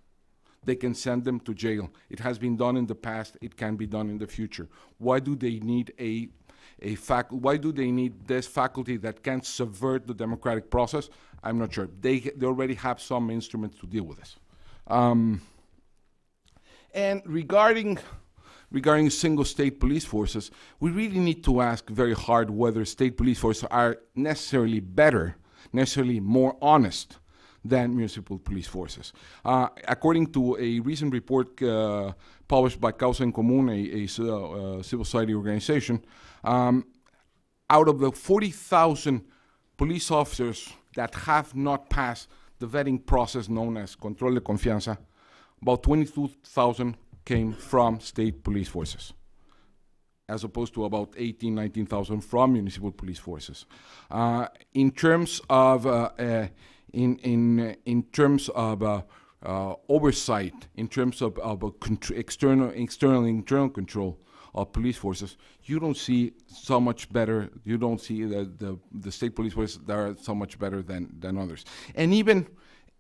D: They can send them to jail. It has been done in the past. It can be done in the future. Why do they need a a fac- why do they need this faculty that can subvert the democratic process? I'm not sure. They, they already have some instruments to deal with this. Um, and regarding regarding single state police forces, we really need to ask very hard whether state police forces are necessarily better, necessarily more honest than municipal police forces. Uh, according to a recent report uh, published by Causa en Común, a, a uh, civil society organization, um, out of the 40,000 police officers that have not passed the vetting process known as control de confianza, about 22,000 came from state police forces, as opposed to about 18, 19,000 from municipal police forces. Uh, in terms of uh, uh, in in in terms of uh, uh, oversight, in terms of, of external external internal control of police forces, you don't see so much better. You don't see the the, the state police forces that are so much better than than others. And even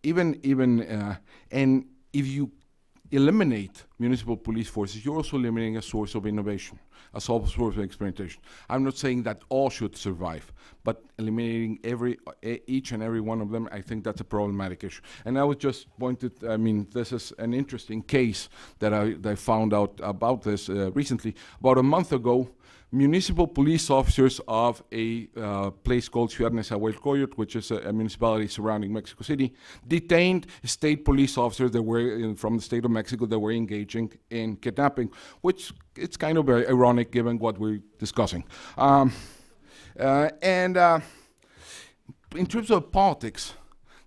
D: even even uh, and if you eliminate municipal police forces, you're also eliminating a source of innovation, a source of experimentation. I'm not saying that all should survive, but eliminating every each and every one of them, I think that's a problematic issue. And I was just point pointed, I mean, this is an interesting case that I, that I found out about this uh, recently. About a month ago, municipal police officers of a uh, place called Ciudad Nezahualcóyotl, which is a, a, municipality surrounding Mexico City, detained state police officers that were in, from the state of Mexico that were engaging in kidnapping, which it's kind of very ironic given what we're discussing. Um, uh, and uh, in terms of politics,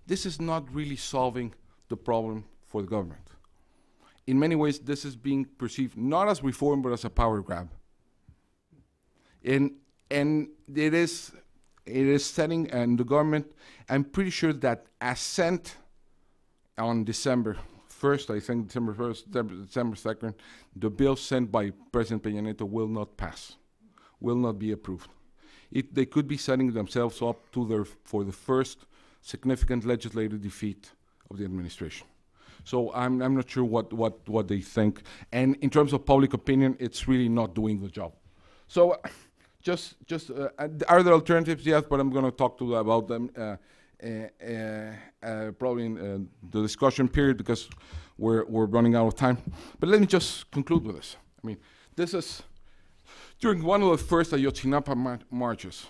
D: this is not really solving the problem for the government. In many ways, this is being perceived not as reform, but as a power grab and and it is it is setting and the government i'm pretty sure that assent on december 1st i think december 1st december 2nd the bill sent by president peña nieto will not pass will not be approved it, they could be setting themselves up to their for the first significant legislative defeat of the administration so I'm, I'm not sure what, what, what they think. And in terms of public opinion, it's really not doing the job. So just just uh, are there alternatives? Yes, but I'm going to talk to about them uh, uh, uh, probably in uh, the discussion period because we're we're running out of time. But let me just conclude with this. I mean, this is during one of the first Ayotzinapa mar marches.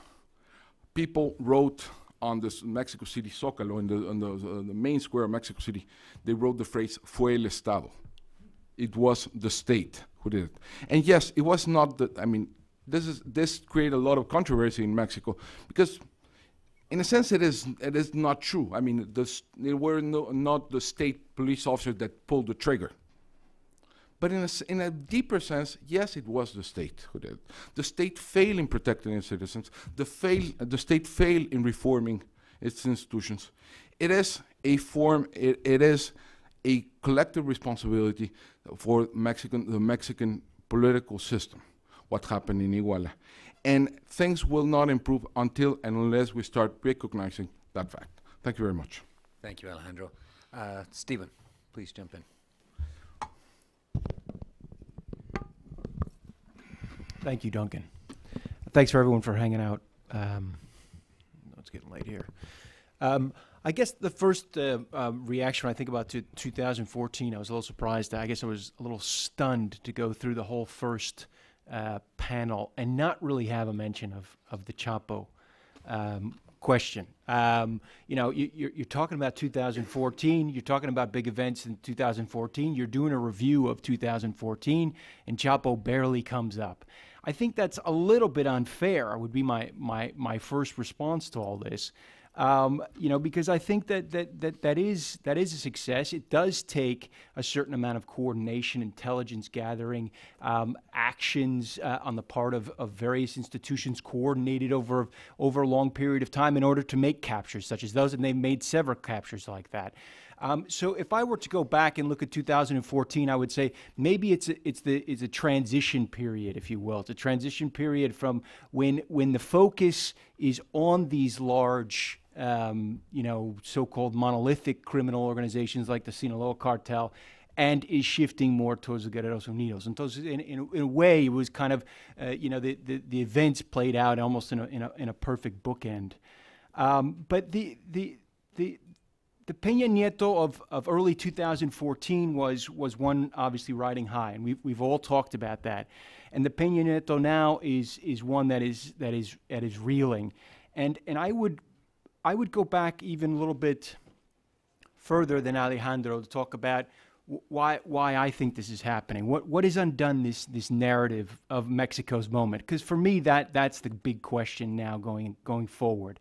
D: People wrote on this Mexico City Zócalo, in the, in the, uh, the main square of Mexico City, they wrote the phrase "Fue el Estado." It was the state who did it. And yes, it was not the. I mean, this is this created a lot of controversy in Mexico because in a sense it is it is not true. I mean, it were no, not the state police officers that pulled the trigger. But in a, in a deeper sense, yes, it was the state who did. The state failed in protecting its citizens. The, fail, the state failed in reforming its institutions. It is a form. It, it is a collective responsibility for Mexican the Mexican political system what happened in Iguala. And things will not improve until and unless we start recognizing that fact. Thank you very much.
B: Thank you, Alejandro. Uh, Steven, please jump in.
E: Thank you, Duncan. Thanks for everyone for hanging out. Um, it's getting late here. Um, I guess the first uh, uh, reaction I think about to 2014, I was a little surprised. I guess I was a little stunned to go through the whole first uh, panel and not really have a mention of, of the Chapo um, question. Um, you know, you, you're, you're, talking about 2014, you're talking about big events in 2014, you're doing a review of 2014, and Chapo barely comes up. I think that's a little bit unfair, would be my, my, my first response to all this. Um, you know, because I think that, that that that is that is a success. It does take a certain amount of coordination, intelligence gathering, um, actions uh, on the part of, of various institutions coordinated over over a long period of time in order to make captures such as those, and they've made several captures like that. Um, so if I were to go back and look at 2014, I would say maybe it's a, it's the it's a transition period, if you will. It's a transition period from when when the focus is on these large, um, you know, so-called monolithic criminal organizations like the Sinaloa cartel, and is shifting more towards the Guerreros Unidos. And those, in, in, in, a way, it was kind of, uh, you know, the, the, the, events played out almost in a, in a, in a perfect bookend. Um, but the, the, the, the Peña Nieto of, of early 2014 was, was one obviously riding high, and we've, we've all talked about that. And the Peña Nieto now is, is one that is, that, is, that is reeling. And, and I, would, I would go back even a little bit further than Alejandro to talk about why why I think this is happening. What what has undone this this narrative of Mexico's moment? Because for me, that that's the big question now going going forward.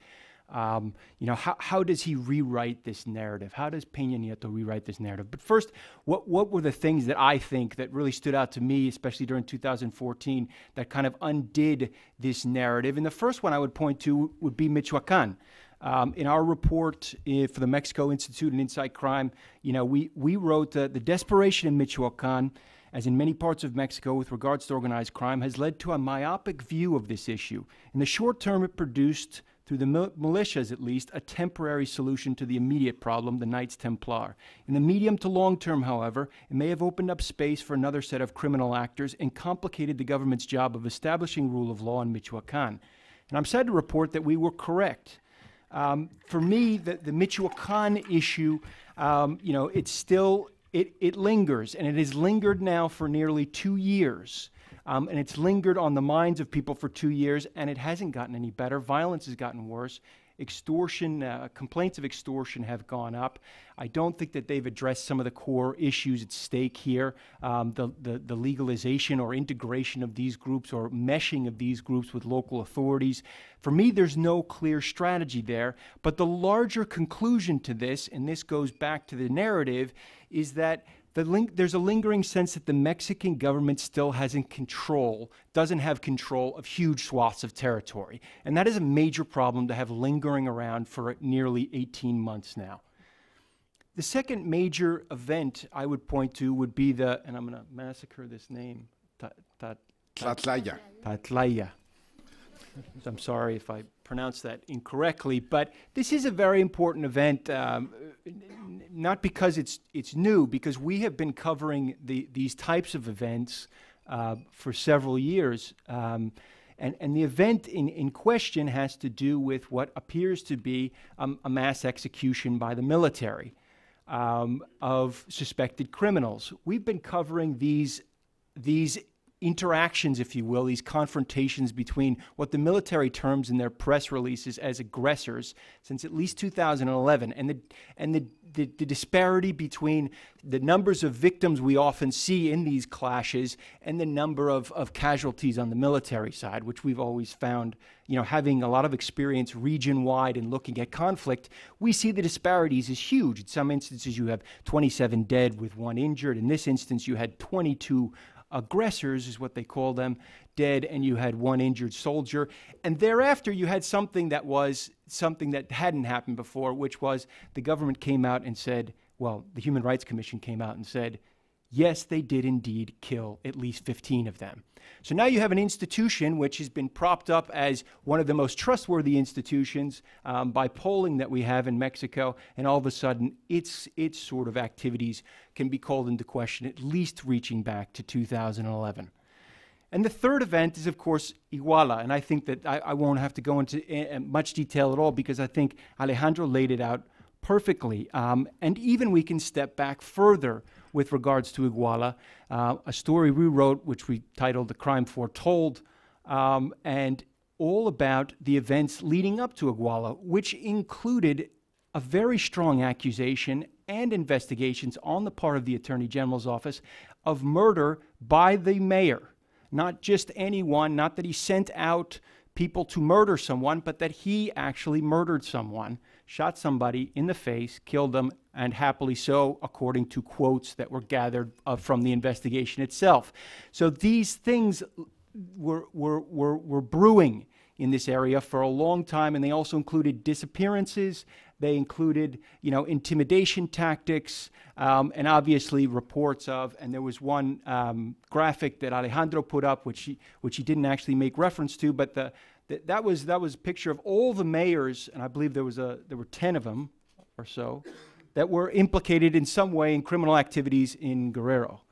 E: Um, you know, how, how does he rewrite this narrative? How does Peña Nieto rewrite this narrative? But first, what, what were the things that I think that really stood out to me, especially during 2014, that kind of undid this narrative? And the first one I would point to would be Michoacan. Um, in our report uh, for the Mexico Institute and InSight Crime, you know, we, we wrote that the desperation in Michoacan, as in many parts of Mexico with regards to organized crime, has led to a myopic view of this issue. In the short term, it produced through the mil- militias at least, a temporary solution to the immediate problem, the Knights Templar. In the medium to long term, however, it may have opened up space for another set of criminal actors and complicated the government's job of establishing rule of law in Michoacan. And I'm sad to report that we were correct. Um, for me, the, the Michoacan issue, um, you know, it's still, it, it lingers, and it has lingered now for nearly two years. Um, and it's lingered on the minds of people for two years, and it hasn't gotten any better. Violence has gotten worse. Extortion, uh, complaints of extortion have gone up. I don't think that they've addressed some of the core issues at stake here um, the, the, the legalization or integration of these groups or meshing of these groups with local authorities. For me, there's no clear strategy there. But the larger conclusion to this, and this goes back to the narrative, is that the link, there's a lingering sense that the Mexican government still hasn't control, doesn't have control of huge swaths of territory. And that is a major problem to have lingering around for nearly 18 months now. The second major event I would point to would be the, and I'm going to massacre this name,
D: Tlatlaya.
E: Tlatlaya. I'm sorry if I pronounced that incorrectly, but this is a very important event, um, not because it's it's new, because we have been covering the, these types of events uh, for several years. Um, and, and the event in, in question has to do with what appears to be um, a mass execution by the military um, of suspected criminals. We've been covering these these interactions, if you will, these confrontations between what the military terms in their press releases as aggressors since at least 2011, and the and the, the, the, disparity between the numbers of victims we often see in these clashes and the number of, of casualties on the military side, which we've always found, you know, having a lot of experience region wide and looking at conflict, we see the disparities is huge. In some instances, you have 27 dead with one injured. In this instance, you had 22 aggressors, is what they call them, dead, and you had one injured soldier. And thereafter, you had something that was something that hadn't happened before, which was the government came out and said, well, the Human Rights Commission came out and said, yes, they did indeed kill at least 15 of them. So now you have an institution which has been propped up as one of the most trustworthy institutions um, by polling that we have in Mexico, and all of a sudden its, its sort of activities can be called into question, at least reaching back to 2011. And the third event is, of course, Iguala. And I think that I, I won't have to go into uh, much detail at all because I think Alejandro laid it out perfectly. Um, and even we can step back further with regards to Iguala, uh, a story we wrote, which we titled The Crime Foretold, um, and all about the events leading up to Iguala, which included a very strong accusation and investigations on the part of the Attorney General's office of murder by the mayor. Not just anyone, not that he sent out people to murder someone, but that he actually murdered someone, shot somebody in the face, killed them, and happily so, according to quotes that were gathered uh, from the investigation itself. So these things were, were, were, were brewing in this area for a long time, and they also included disappearances They included, you know, intimidation tactics, um, and obviously reports of. And there was one um, graphic that Alejandro put up, which he, which he didn't actually make reference to, but the, the that was that was a picture of all the mayors, and I believe there was a there were ten of them or so that were implicated in some way in criminal activities in Guerrero.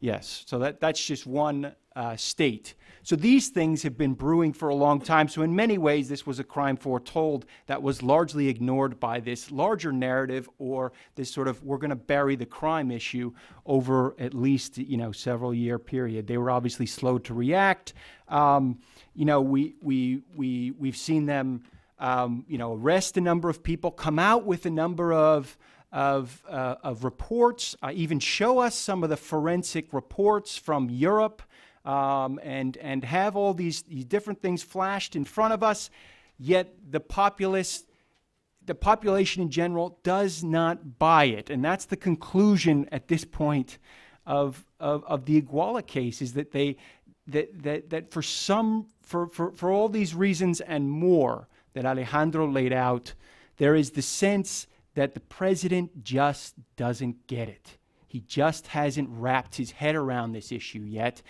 E: Yes, so that, that's just one uh, state. So these things have been brewing for a long time. So, in many ways, this was a crime foretold that was largely ignored by this larger narrative or this sort of we're going to bury the crime issue over at least you know several year period. They were obviously slow to react. Um, you know, we, we, we, we've seen them um, you know, arrest a number of people, come out with a number of of, uh, of reports, uh, even show us some of the forensic reports from Europe, um, and, and have all these, these different things flashed in front of us. Yet the populace, the population in general does not buy it. And that's the conclusion at this point of, of, of the Iguala case is that they, that, that, that for some, for, for, for all these reasons and more that Alejandro laid out, there is the sense that the president just doesn't get it. He just hasn't wrapped his head around this issue yet,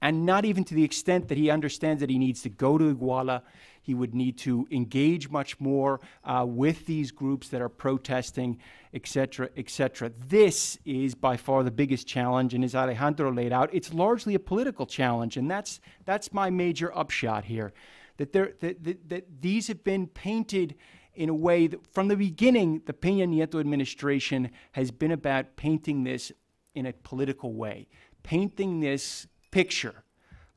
E: and not even to the extent that he understands that he needs to go to Iguala. He would need to engage much more uh, with these groups that are protesting, etc., etc. This is by far the biggest challenge, and as Alejandro laid out, it's largely a political challenge, and that's that's my major upshot here. That there that, that, that these have been painted in a way that from the beginning, the Peña Nieto administration has been about painting this in a political way, painting this picture,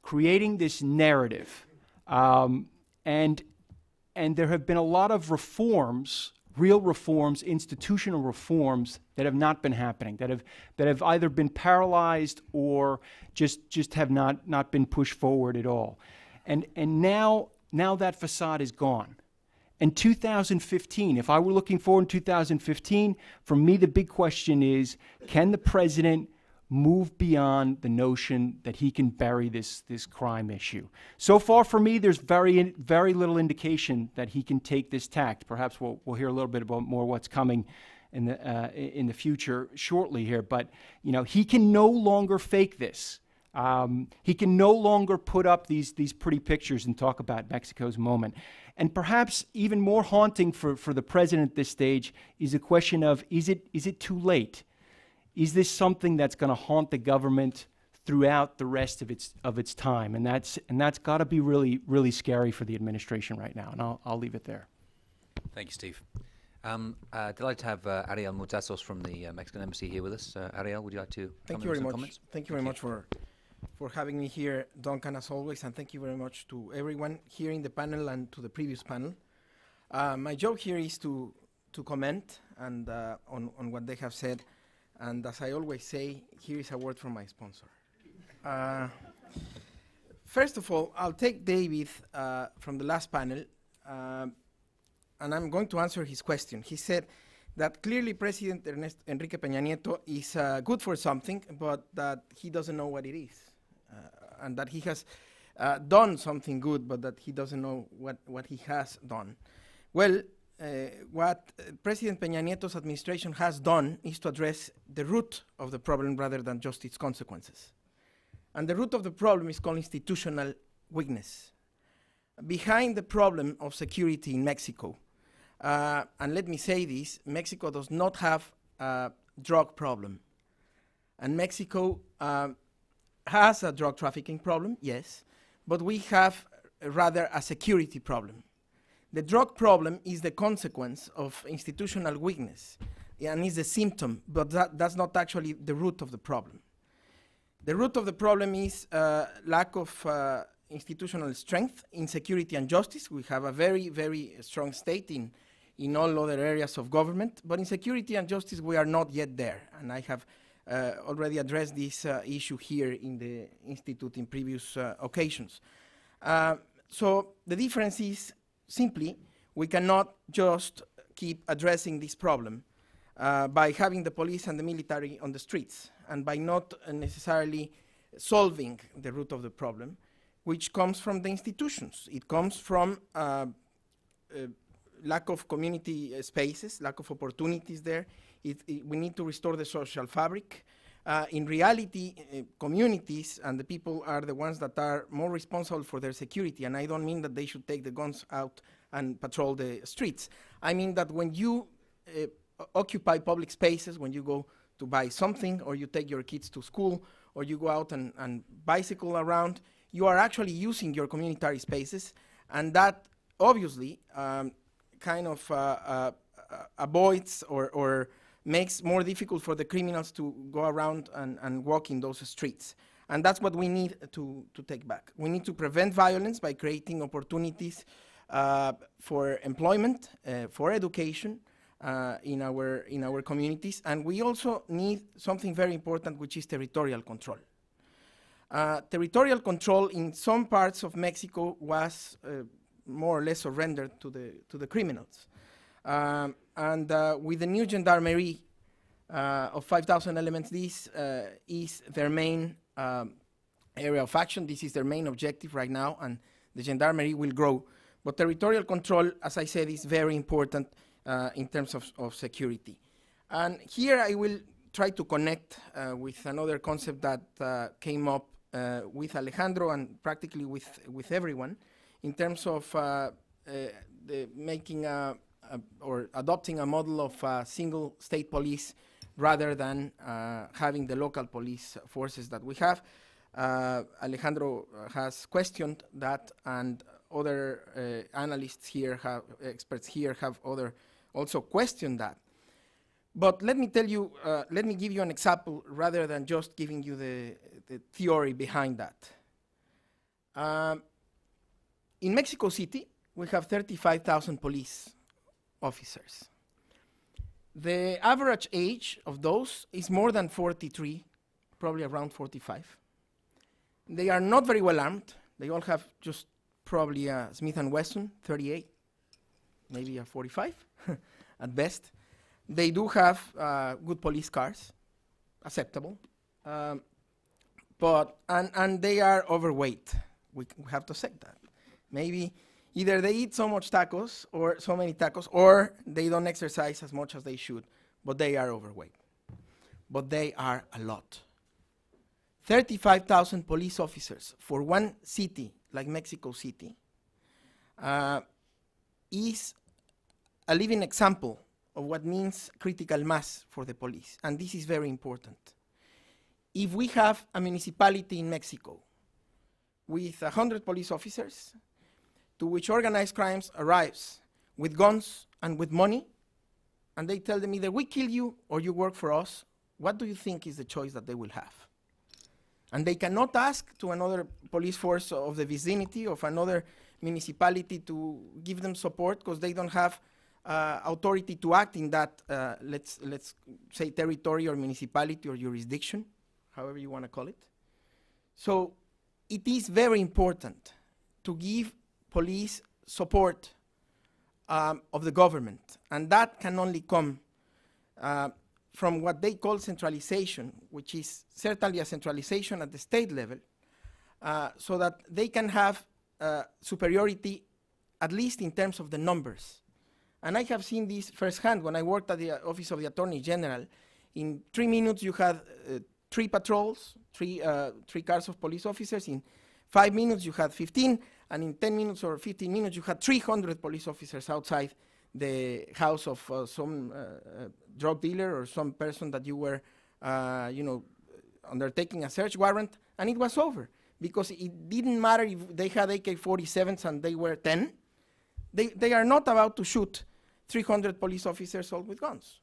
E: creating this narrative. Um, and, and there have been a lot of reforms, real reforms, institutional reforms that have not been happening, that have, that have either been paralyzed or just, just have not, not been pushed forward at all. And, and now, now that facade is gone. In 2015, if I were looking forward in 2015, for me, the big question is can the president move beyond the notion that he can bury this, this crime issue? So far, for me, there's very, very little indication that he can take this tact. Perhaps we'll, we'll hear a little bit about more what's coming in the, uh, in the future shortly here. But, you know, he can no longer fake this. Um, he can no longer put up these, these pretty pictures and talk about Mexico's moment. And perhaps even more haunting for, for the president at this stage is a question of is it, is it too late? Is this something that's going to haunt the government throughout the rest of its, of its time? And that's, and that's got to be really, really scary for the administration right now. And I'll, I'll leave it there.
B: Thank you, Steve. Um, uh, delighted to have uh, Ariel Moutsatsos from the uh, Mexican Embassy here with us. Uh, Ariel, would you like to
F: Thank
B: come
F: you very much.
B: comments?
F: Thank you very much for for having me here, Duncan, as always, and thank you very much to everyone here in the panel and to the previous panel. Uh, my job here is to to comment and uh, on on what they have said, and as I always say, here is a word from my sponsor. Uh, first of all, I'll take David uh, from the last panel, um, and I'm going to answer his question. He said that clearly President Ernest Enrique Peña Nieto is uh, good for something, but that he doesn't know what it is, uh, and that he has uh, done something good, but that he doesn't know what, what he has done. Well, uh, what uh, President Peña Nieto's administration has done is to address the root of the problem rather than just its consequences. And the root of the problem is called institutional weakness. Behind the problem of security in Mexico, uh, and let me say this Mexico does not have a drug problem. And Mexico uh, has a drug trafficking problem, yes, but we have rather a security problem. The drug problem is the consequence of institutional weakness and is a symptom, but that, that's not actually the root of the problem. The root of the problem is uh, lack of uh, institutional strength in security and justice. We have a very, very strong state in, in all other areas of government, but in security and justice we are not yet there. And I have uh, already addressed this uh, issue here in the Institute in previous uh, occasions. Uh, so the difference is simply we cannot just keep addressing this problem uh, by having the police and the military on the streets and by not necessarily solving the root of the problem, which comes from the institutions. It comes from uh, uh, lack of community uh, spaces, lack of opportunities there. It, it- we need to restore the social fabric. Uh, in reality, uh, communities and the people are the ones that are more responsible for their security. And I don't mean that they should take the guns out and patrol the streets. I mean that when you uh, occupy public spaces, when you go to buy something, or you take your kids to school, or you go out and, and bicycle around, you are actually using your communitary spaces, and that obviously um, kind of uh, uh, uh, avoids or, or makes more difficult for the criminals to go around and, and walk in those streets. And that's what we need to, to take back. We need to prevent violence by creating opportunities uh, for employment, uh, for education uh, in, our, in our communities. And we also need something very important, which is territorial control. Uh, territorial control in some parts of Mexico was uh, more or less surrendered to the, to the criminals. Um, and uh, with the new gendarmerie uh, of 5,000 elements, this uh, is their main um, area of action. This is their main objective right now, and the gendarmerie will grow. But territorial control, as I said, is very important uh, in terms of, of security. And here I will try to connect uh, with another concept that uh, came up with Alejandro and practically with, with everyone in terms of the making a, or adopting a model of a single state police rather than uh, having the local police forces that we have. Uh, Alejandro uh, has questioned that, and other uh, analysts here have, experts here have other also questioned that. But let me tell you, uh, let me give you an example rather than just giving you the, the theory behind that. Um, in Mexico City, we have 35,000 police officers. The average age of those is more than 43, probably around 45. They are not very well armed. They all have just probably a Smith and Wesson 38, maybe a 45 [LAUGHS] at best. They do have uh, good police cars, acceptable, um, but and and they are overweight. We, we have to accept that. Maybe either they eat so much tacos or so many tacos, or they don't exercise as much as they should, but they are overweight. But they are a lot. 35,000 police officers for one city like Mexico City uh, is a living example of what means critical mass for the police. And this is very important. If we have a municipality in Mexico with 100 police officers, to which organized crimes arrives with guns and with money, and they tell them either we kill you or you work for us, what do you think is the choice that they will have? And they cannot ask to another police force of the vicinity of another municipality to give them support because they don't have uh, authority to act in that, uh, let's, let's say, territory or municipality or jurisdiction, however you want to call it. So it is very important to give police support um, of the government, and that can only come uh, from what they call centralization, which is certainly a centralization at the state level, uh, so that they can have uh, superiority, at least in terms of the numbers. And I have seen this firsthand when I worked at the uh, Office of the Attorney General. In three minutes, you had uh, three patrols, three, uh, three cars of police officers. In five minutes, you had 15. And in 10 minutes or 15 minutes, you had 300 police officers outside the house of uh, some uh, uh, drug dealer or some person that you were, uh, you know, undertaking a search warrant, and it was over because it didn't matter if they had AK-47s and they were 10. They, they are not about to shoot 300 police officers all with guns.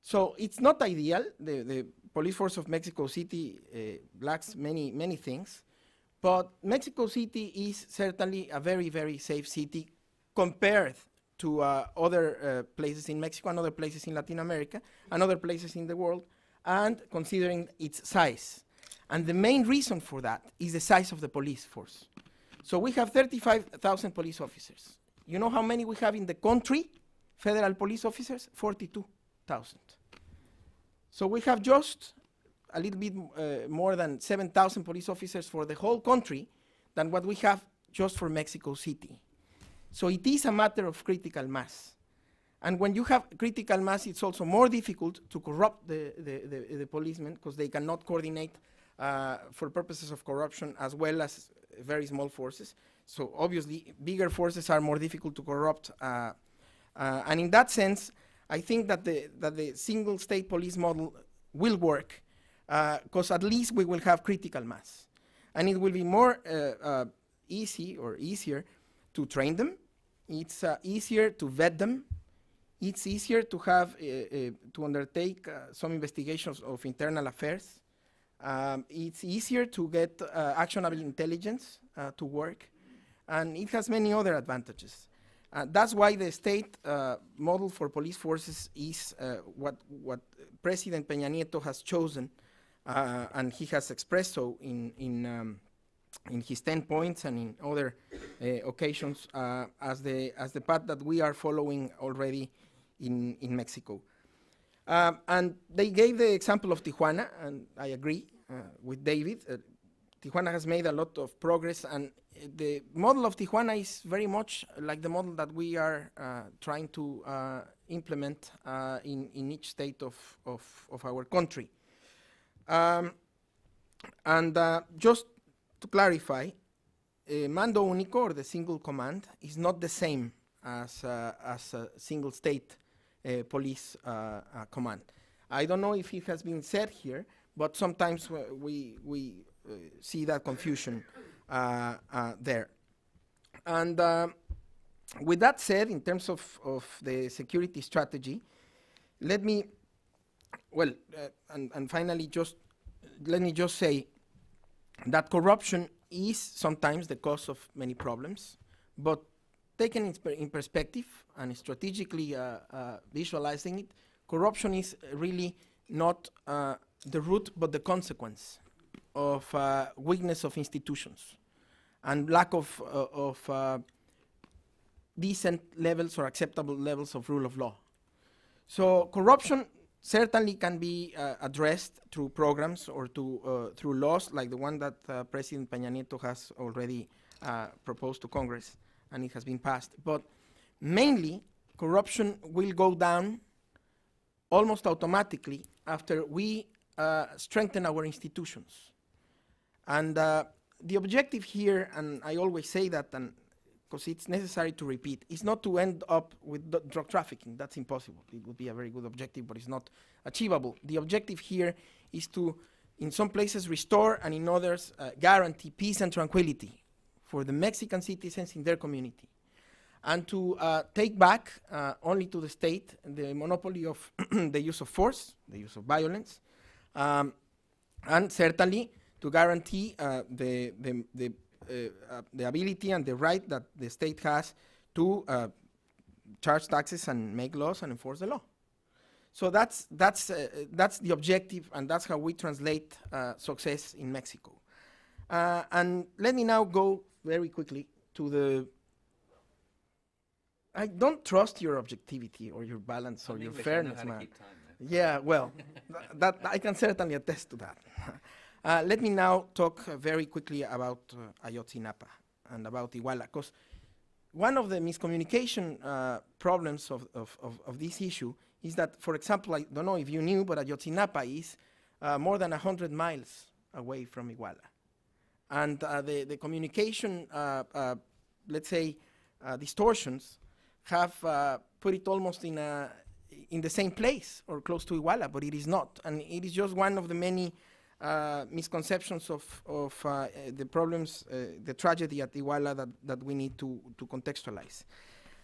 F: So it's not ideal. The, the police force of Mexico City uh, lacks many, many things. But Mexico City is certainly a very, very safe city compared to uh, other uh, places in Mexico and other places in Latin America and other places in the world, and considering its size. And the main reason for that is the size of the police force. So we have 35,000 police officers. You know how many we have in the country? Federal police officers? 42,000. So we have just a little bit uh, more than 7,000 police officers for the whole country than what we have just for Mexico City. So it is a matter of critical mass. And when you have critical mass, it's also more difficult to corrupt the, the, the, the policemen because they cannot coordinate uh, for purposes of corruption as well as very small forces. So obviously, bigger forces are more difficult to corrupt. Uh, uh, and in that sense, I think that the, that the single state police model will work because at least we will have critical mass. And it will be more uh, uh, easy or easier to train them. It's uh, easier to vet them. It's easier to have uh, uh, to undertake uh, some investigations of internal affairs. Um, it's easier to get uh, actionable intelligence uh, to work, and it has many other advantages. Uh, that's why the state uh, model for police forces is uh, what what President Peña Nieto has chosen, uh, and he has expressed so in in um, in his ten points and in other uh, occasions uh, as the as the path that we are following already in in Mexico. Um, and they gave the example of Tijuana, and I agree uh, with David. Uh, Tijuana has made a lot of progress, and uh, the model of Tijuana is very much like the model that we are trying to implement in, in each state of, of, of our country. Um, and uh, just to clarify, uh, Mando Único, or the single command, is not the same as, uh, as a single state uh, police command. I don't know if it has been said here, but sometimes we, we see that confusion there. And with that said, in terms of, of the security strategy, let me, well, uh, and, and finally, just let me just say that corruption is sometimes the cause of many problems, but taken in, in perspective and strategically uh, uh, visualizing it, corruption is really not uh, the root but the consequence of uh, weakness of institutions and lack of, uh, of decent levels or acceptable levels of rule of law. So corruption certainly can be uh, addressed through programs or to, uh, through laws like the one that uh, President Peña Nieto has already uh, proposed to Congress and it has been passed. But mainly, corruption will go down almost automatically after we strengthen our institutions. And the objective here, and I always say that, and because it's necessary to repeat, It's not to end up with drug trafficking. That's impossible. It would be a very good objective, but it's not achievable. The objective here is to, in some places, restore, and in others, uh, guarantee peace and tranquility for the Mexican citizens in their community. And to uh, take back uh, only to the state the monopoly of [CLEARS THROAT] the use of force, the use of violence, um, and certainly to guarantee uh, the, the, the, the ability and the right that the state has to uh, charge taxes and make laws and enforce the law. So that's, that's, uh, that's the objective, and that's how we translate uh, success in Mexico. Uh, and let me now go very quickly to the. I don't trust your objectivity or your balance or your fairness, man. Yeah, well, [LAUGHS] th- that I can certainly attest to that. Uh, let me now talk uh, very quickly about uh, Ayotzinapa and about Iguala, because one of the miscommunication uh, problems of, of, of, of this issue is that, for example, I don't know if you knew, but Ayotzinapa is more than 100 miles away from Iguala. And the, the communication, let's say, distortions have put it almost in, a, in the same place or close to Iguala, but it is not. And it is just one of the many uh, misconceptions of, of uh, uh, the problems, uh, the tragedy at Iguala that, that we need to, to contextualize.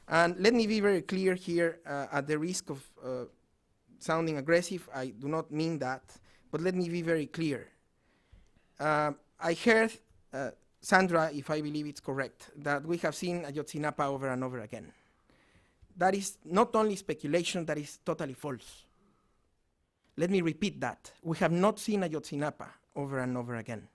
F: And let me be very clear here, uh, at the risk of uh, sounding aggressive, I do not mean that, but let me be very clear. Uh, I heard, Sandra, if I believe it's correct, that we have seen Ayotzinapa over and over again. That is not only speculation, that is totally false. Let me repeat that. We have not seen Ayotzinapa over and over again.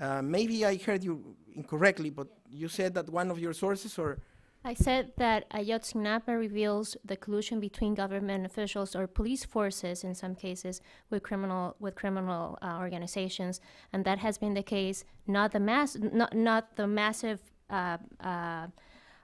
F: Uh, maybe I heard you incorrectly, but you said that one of your sources, or
C: I said that Ayotzinapa reveals the collusion between government officials or police forces in some cases with criminal with criminal uh, organizations, and that has been the case. Not the mass, not not the massive uh, uh,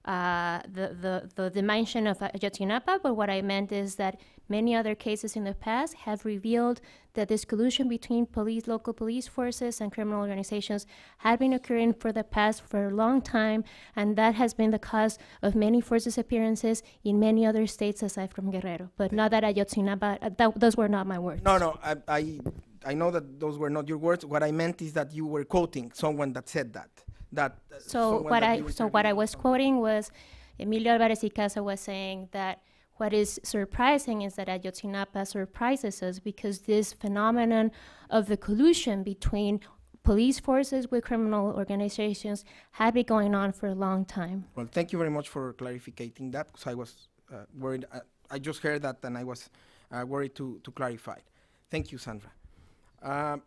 C: uh, the, the, the dimension of Ayotzinapa, but what I meant is that many other cases in the past have revealed that this collusion between police, local police forces, and criminal organizations had been occurring for the past for a long time, and that has been the cause of many forced disappearances in many other states aside from Guerrero. But not that Ayotzinapa, uh, that, those were not my words.
F: No, no, I, I, I know that those were not your words. What I meant is that you were quoting someone that said that. That. uh,
C: So what
F: that
C: I so what I was quoting was Emilio Alvarez Icaza was saying that what is surprising is that Ayotzinapa surprises us because this phenomenon of the collusion between police forces with criminal organizations had been going on for a long time.
F: Well, thank you very much for clarifying that, because I was uh, worried. Uh, I just heard that, and I was uh, worried to, to clarify. Thank you, Sandra. Um,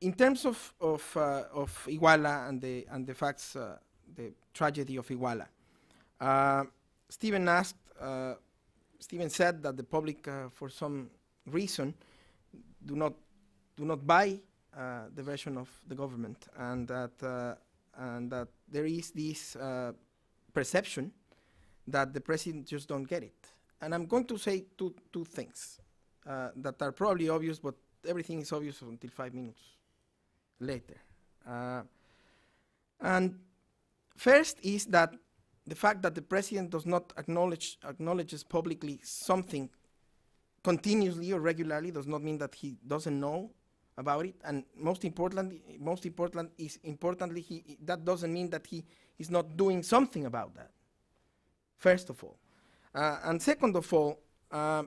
F: in terms of of, uh, of Iguala and the and the facts, uh, the tragedy of Iguala, uh, Steven asked. Steven said that the public, uh, for some reason, do not do not buy uh, the version of the government, and that uh, and that there is this uh, perception that the president just don't get it. And I'm going to say two two things uh, that are probably obvious, but everything is obvious until five minutes later. And first is that the fact that the president does not acknowledge acknowledges publicly something continuously or regularly does not mean that he doesn't know about it. And most importantly most important is importantly he that doesn't mean that he is not doing something about that first of all. Uh, and second of all uh,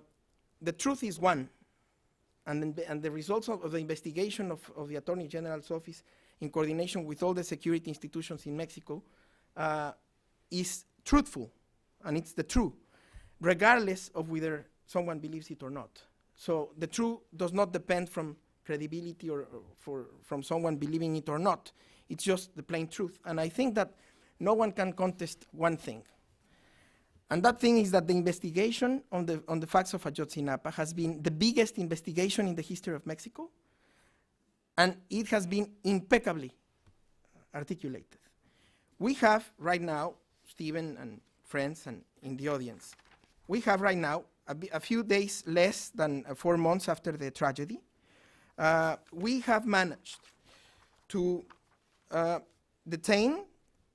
F: the truth is one and, and the results of, of the investigation of, of the attorney general's office in coordination with all the security institutions in mexico uh, is truthful and it's the truth regardless of whether someone believes it or not. So the truth does not depend from credibility or, or for, from someone believing it or not. It's just the plain truth. And I think that no one can contest one thing. And that thing is that the investigation on the, on the facts of Ayotzinapa has been the biggest investigation in the history of Mexico, and it has been impeccably articulated. We have right now, Steven and friends and in the audience, we have right now, a, few days less than uh, four months after the tragedy, uh, we have managed to uh, detain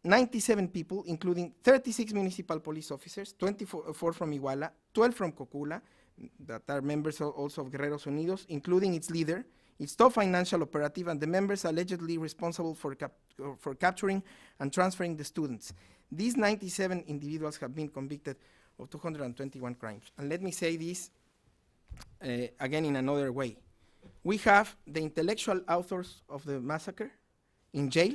F: 97 people, including 36 municipal police officers, 24 uh, from Iguala, 12 from Cocula, that are members also of Guerreros Unidos, including its leader, its top financial operative, and the members allegedly responsible for, cap- for capturing and transferring the students. These 97 individuals have been convicted of 221 crimes. And let me say this uh, again in another way. We have the intellectual authors of the massacre in jail,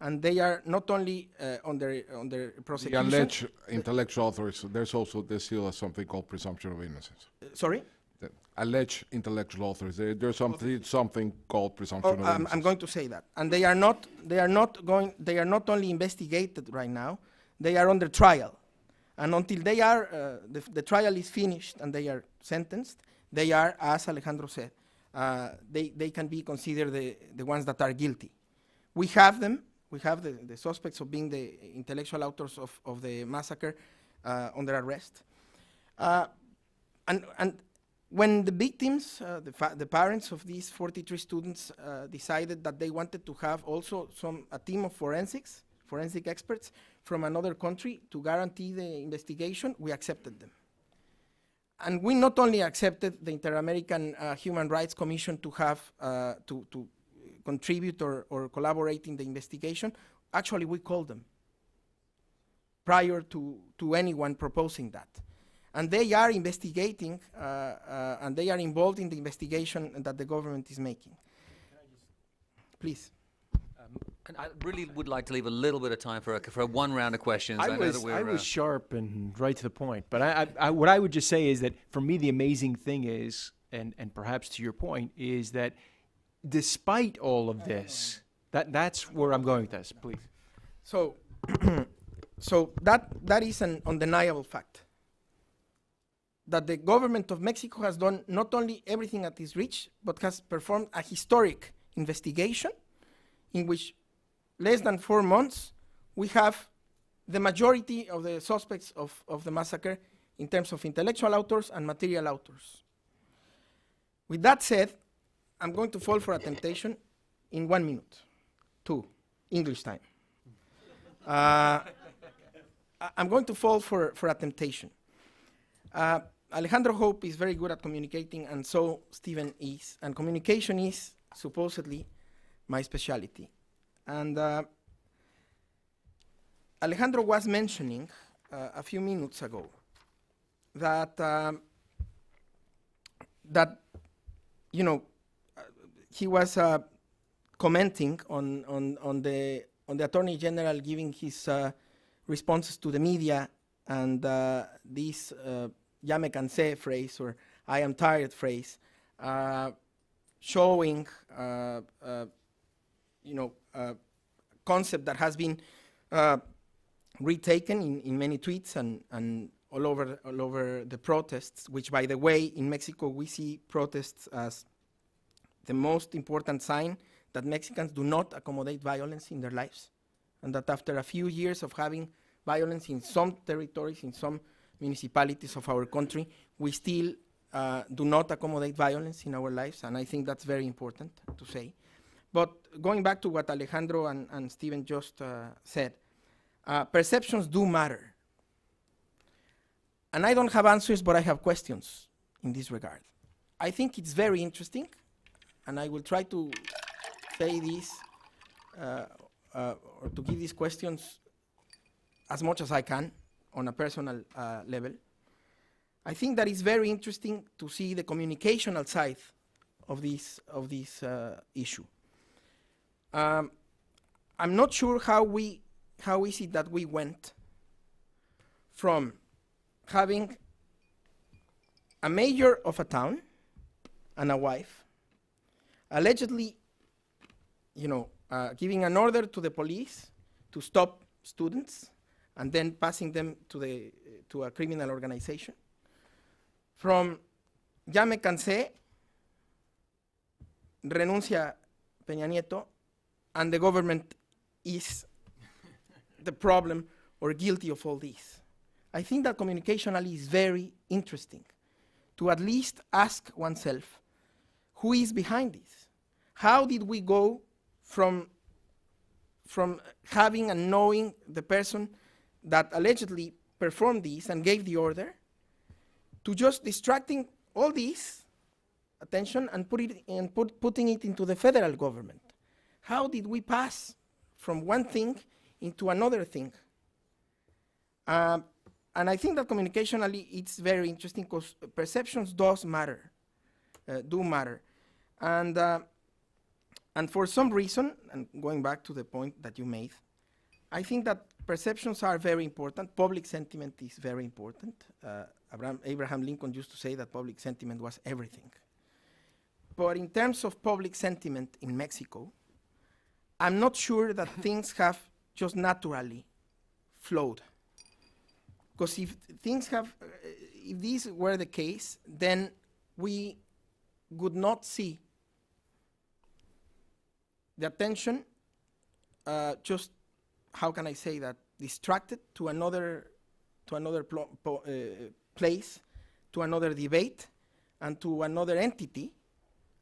F: and they are not only uh, under under
D: The
F: prosecution.
D: alleged intellectual authors, there's also, there's still something called presumption of innocence.
F: Uh, sorry,
D: The alleged intellectual authors, there, there's something, something called presumption
F: oh,
D: of
F: I'm,
D: innocence.
F: I'm going to say that, and they are not they are not going they are not only investigated right now, they are under trial, and until they are uh, the, the trial is finished and they are sentenced, they are as Alejandro said, uh, they they can be considered the the ones that are guilty. We have them. We have the, the suspects of being the intellectual authors of, of the massacre uh, under arrest. Uh, and, and when the victims, uh, the, the parents of these 43 students uh, decided that they wanted to have also some, a team of forensics, forensic experts from another country to guarantee the investigation, we accepted them. And we not only accepted the Inter-American uh, Human Rights Commission to have, uh, to, to contribute or, or collaborate in the investigation, actually we called them prior to, to anyone proposing that. And they are investigating uh, uh, and they are involved in the investigation that the government is making. Please.
B: And I really would like to leave a little bit of time for a, for one round of questions.
E: I,
B: know
E: was
B: that we're,
E: I was
B: uh,
E: sharp and right to the point, but I, I, I what I would just say is that for me the amazing thing is, and and perhaps to your point, is that despite all of this, that that's where I'm going with this. Please.
F: So, [CLEARS THROAT] so that, that is an undeniable fact. That the government of Mexico has done not only everything at its reach, but has performed a historic investigation in which less than four months we have the majority of the suspects of, of the massacre in terms of intellectual authors and material authors. With that said, I'm going to fall for a temptation in one minute. Two, English time. Uh, I'm going to fall for, for a temptation. Uh, Alejandro Hope is very good at communicating, and so Steven is. And communication is supposedly my specialty. And uh, Alejandro was mentioning uh, a few minutes ago that um, that you know uh, he was uh, commenting on, on, on the on the attorney general giving his uh, responses to the media and uh, uh, "ya me cansé" phrase or "I am tired" phrase, uh, showing uh, uh, you know a concept that has been uh, retaken in, in many tweets and, and all over all over the protests. Which, by the way, in Mexico we see protests as the most important sign that Mexicans do not accommodate violence in their lives, and that after a few years of having violence in some territories, in some municipalities of our country, we still uh, do not accommodate violence in our lives, and I think that's very important to say. But going back to what Alejandro and, and Steven just uh, said, uh, perceptions do matter. And I don't have answers, but I have questions in this regard. I think it's very interesting, and I will try to say this uh, uh, or to give these questions as much as I can on a personal uh, level. I think that it's very interesting to see the communicational side of this of this uh, issue. Um, I'm not sure how we how is it that we went from having a mayor of a town and a wife allegedly, you know, uh, giving an order to the police to stop students and then passing them to the to a criminal organization. From ya me cansé, renuncia Peña Nieto, and the government is the problem or guilty of all this. I think that communicationally is very interesting to at least ask oneself who is behind this? How did we go from, from having and knowing the person that allegedly performed this and gave the order to just distracting all this attention and, put it, and put, putting it into the federal government? How did we pass from one thing into another thing? Um, and I think that communicationally it's very interesting because perceptions does matter, uh, do matter, and uh, and for some reason, and going back to the point that you made, I think that perceptions are very important. Public sentiment is very important. Uh, Abraham, Abraham Lincoln used to say that public sentiment was everything. But in terms of public sentiment in Mexico, I'm not sure that [LAUGHS] things have just naturally flowed. Because if things have, uh, if these were the case, then we would not see the attention uh, just, how can I say that, distracted to another, to another uh, place, to another debate, and to another entity,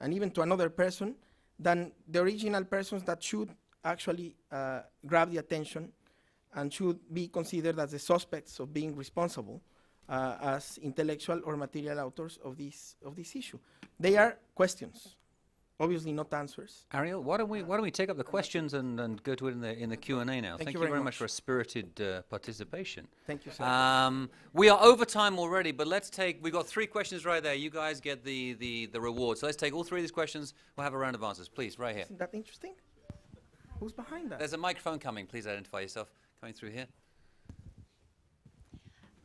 F: and even to another person, than the original persons that should actually uh, grab the attention and should be considered as the suspects of being responsible uh, as intellectual or material authors of this of this issue. They are questions, obviously not answers.
B: Ariel, why don't we why don't we take up the questions and, and go to it in the in the Q and A now?
F: Thank you
B: you
F: very
B: very much
F: much.
B: for a spirited uh, participation.
F: Thank you, sir.
B: Um, we are over time already, but let's take. we've got three questions right there. You guys get the the the reward. So let's take all three of these questions. We'll have a round of answers, please, right here.
F: Isn't that interesting? Who's behind that?
B: There's a microphone coming. Please identify yourself. Coming through here.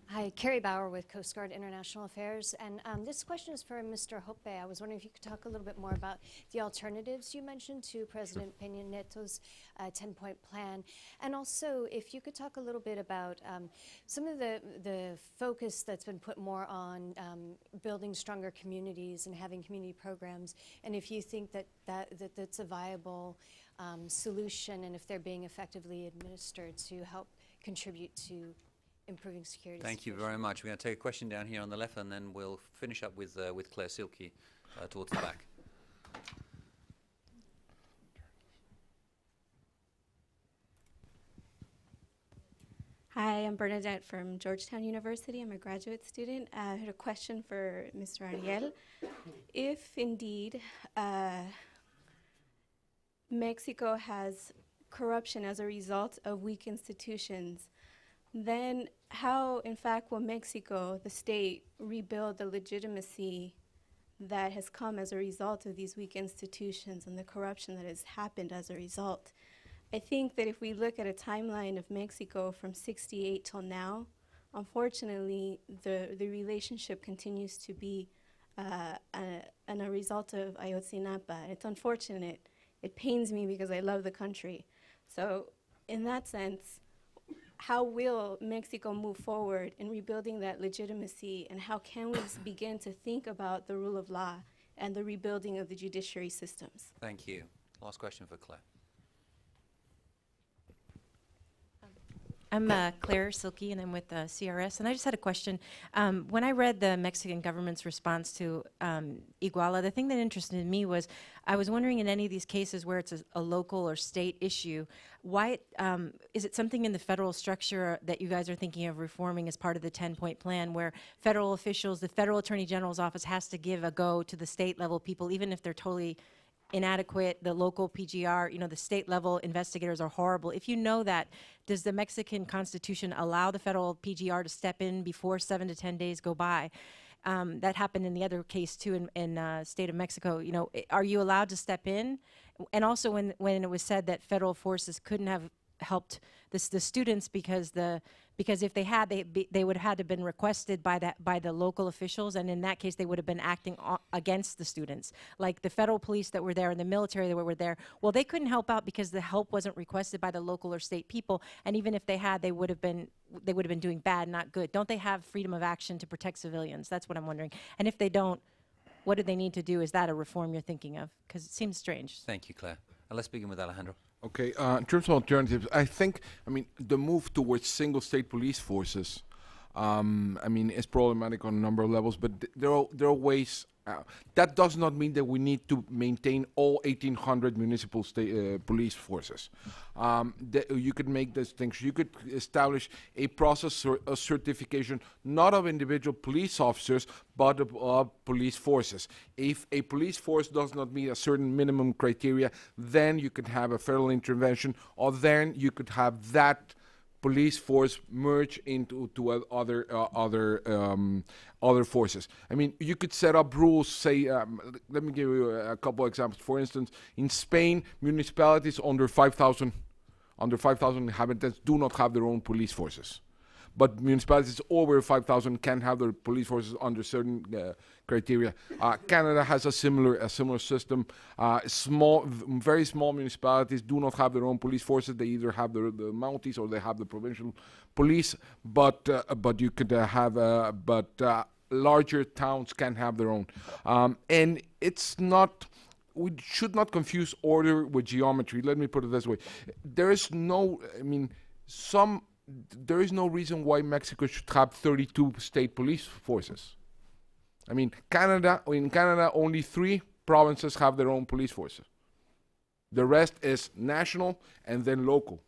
G: Hi, Carrie Bauer with Coast Guard International Affairs. And um, this question is for Mr. Hope. I was wondering if you could talk a little bit more about the alternatives you mentioned to President Peña Nieto's 10 point plan. And also, if you could talk a little bit about um, some of the, the focus that's been put more on um, building stronger communities and having community programs. And if you think that, that, that that's a viable um, solution and if they're being effectively administered to help contribute to improving security.
B: Thank you very much. We're going to take a question down here on the left, and then we'll finish up with uh, with Clare Seelke uh, towards the back.
H: Hi, I'm Bernadette from Georgetown University. I'm a graduate student. Uh, I had a question for Mr. Ariel. If indeed uh, Mexico has corruption as a result of weak institutions, then how, in fact, will Mexico, the state, rebuild the legitimacy that has come as a result of these weak institutions and the corruption that has happened as a result? I think that if we look at a timeline of Mexico from 68 till now, unfortunately, the, the relationship continues to be uh, a, and a result of Ayotzinapa. It's unfortunate. It pains me because I love the country. So, in that sense, how will Mexico move forward in rebuilding that legitimacy, and how can we [COUGHS] begin to think about the rule of law and the rebuilding of the judiciary systems?
B: Thank you. Last question for Claire.
I: I'm uh, Clare Seelke, and I'm with uh, CRS. And I just had a question. Um, when I read the Mexican government's response to um, Iguala, the thing that interested me was I was wondering in any of these cases where it's a, a local or state issue, why it, um, is it something in the federal structure that you guys are thinking of reforming as part of the 10-point plan, where federal officials, the federal attorney general's office has to give a go to the state level people, even if they're totally inadequate, the local PGR, you know, the state level investigators are horrible. If you know that, does the Mexican Constitution allow the federal PGR to step in before seven to 10 days go by? Um, that happened in the other case too in, in uh, state of Mexico. You know, are you allowed to step in? And also when, when it was said that federal forces couldn't have helped this, the students because the because if they had they be, they would have had to been requested by that by the local officials and in that case they would have been acting against the students. Like the federal police that were there and the military that were there well they couldn't help out because the help wasn't requested by the local or state people and even if they had they would have been they would have been doing bad not good. Don't they have freedom of action to protect civilians? That's what i'm wondering. And if they don't what do they need to do? Is that a reform you're thinking of? Because it seems strange.
B: Thank you, Claire. Uh, let's begin with Alejandro.
D: Okay, uh, in terms of alternatives, I think, I mean, the move towards single state police forces, um, I mean, is problematic on a number of levels, but th- there are, there are ways. Uh, that does not mean that we need to maintain all 1,800 municipal uh, police forces. Um, you could make distinction. You could establish a process or a certification not of individual police officers, but of, of police forces. If a police force does not meet a certain minimum criteria, then you could have a federal intervention, or then you could have that police force merge into to other uh, other um, other forces. I mean, you could set up rules. Say, um, let me give you a, a couple examples. For instance, in Spain, municipalities under 5,000 under 5,000 inhabitants do not have their own police forces. But municipalities over 5,000 can have their police forces under certain uh, criteria. Uh, Canada has a similar a similar system. Uh, small, very small municipalities do not have their own police forces. They either have the, the Mounties or they have the provincial police. But uh, but you could uh, have uh, but larger towns can have their own. Um, and it's not we should not confuse order with geometry. Let me put it this way: there is no, I mean, some, there is no reason why Mexico should have 32 state police forces. I mean, Canada, in Canada, only three provinces have their own police forces. The rest is national and then local.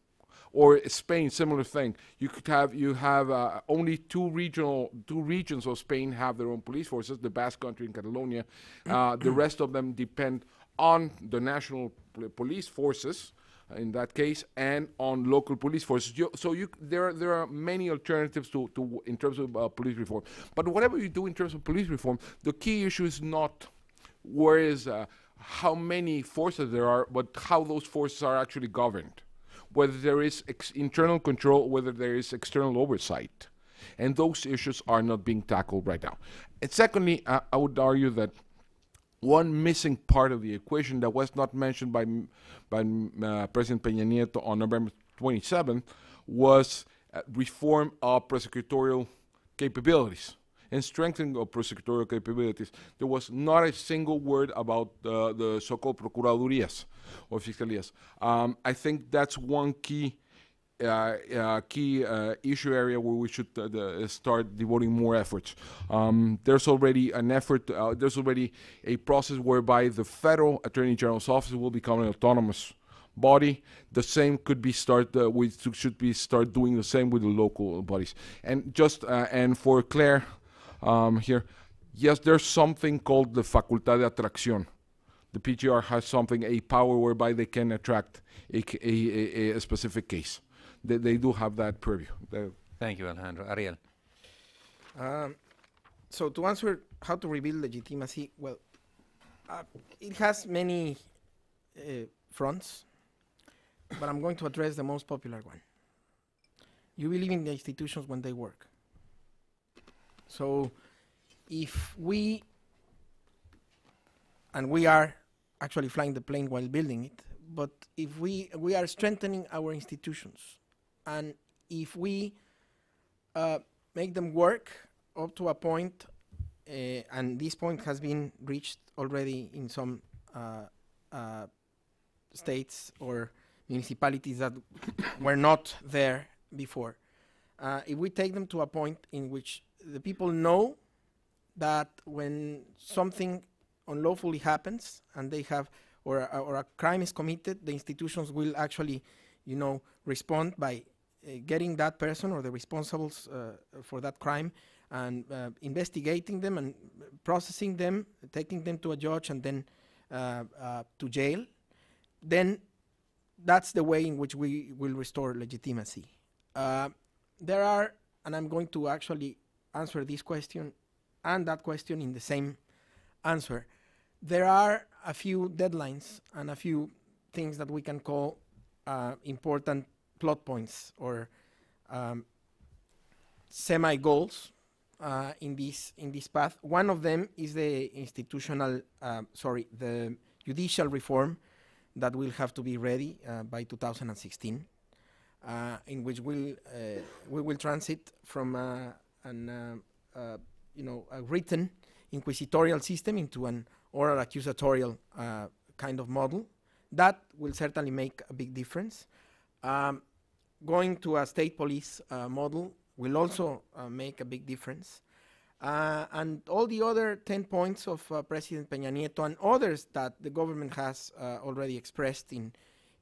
D: Or Spain, similar thing. You could have you have uh, only two regional two regions of Spain have their own police forces. The Basque Country and Catalonia. Uh, the rest of them depend on the national pol- police forces in that case, and on local police forces. You, so you, there, are, there are many alternatives to, to in terms of uh, police reform. But whatever you do in terms of police reform, the key issue is not where is uh, how many forces there are, but how those forces are actually governed. Whether there is internal control, whether there is external oversight, and those issues are not being tackled right now. And secondly, uh, I would argue that one missing part of the equation that was not mentioned by by uh, President Peña Nieto on November 27th was uh, reform of prosecutorial capabilities and strengthening of prosecutorial capabilities. There was not a single word about uh, the so-called procuradurías or fiscalías. Um, I think that's one key uh, uh, key uh, issue area where we should uh, the, start devoting more efforts. Um, there's already an effort, there's already a process whereby the federal attorney general's office will become an autonomous body. The same could be start. Uh, we should be start doing the same with the local bodies. And just uh, and for Claire, um, here, yes, there's something called the facultad de atracción. The PGR has something, a power whereby they can attract a specific case. They, they do have that purview. The-
B: Thank you, Alejandro. Ariel.
F: Um, so to answer how to rebuild legitimacy, well, uh, it has many uh, fronts, but I'm going to address the most popular one. You believe in the institutions when they work. So if we, and we are actually flying the plane while building it, but if we, we are strengthening our institutions, and if we uh, make them work up to a point, uh, and this point has been reached already in some uh, uh, states or municipalities that were not there before. Uh, if we take them to a point in which the people know that when something unlawfully happens and they have or a, or a crime is committed, the institutions will actually, you know, respond by getting that person or the responsibles uh, for that crime and uh, investigating them and processing them, taking them to a judge and then uh, uh, to jail, then that's the way in which we will restore legitimacy. Uh, there are, and I'm going to actually answer this question and that question in the same answer. There are a few deadlines and a few things that we can call uh, important plot points or um, semi goals uh, in this in this path. One of them is the institutional, uh, sorry, the judicial reform that will have to be ready uh, by 2016, uh, in which we'll, uh, we will transit from uh, an you know a written inquisitorial system into an oral accusatorial kind of model. That will certainly make a big difference. Um, going to a state police uh, model will also uh, make a big difference. Uh, and all the other 10 points of uh, President Peña Nieto and others that the government has uh, already expressed in,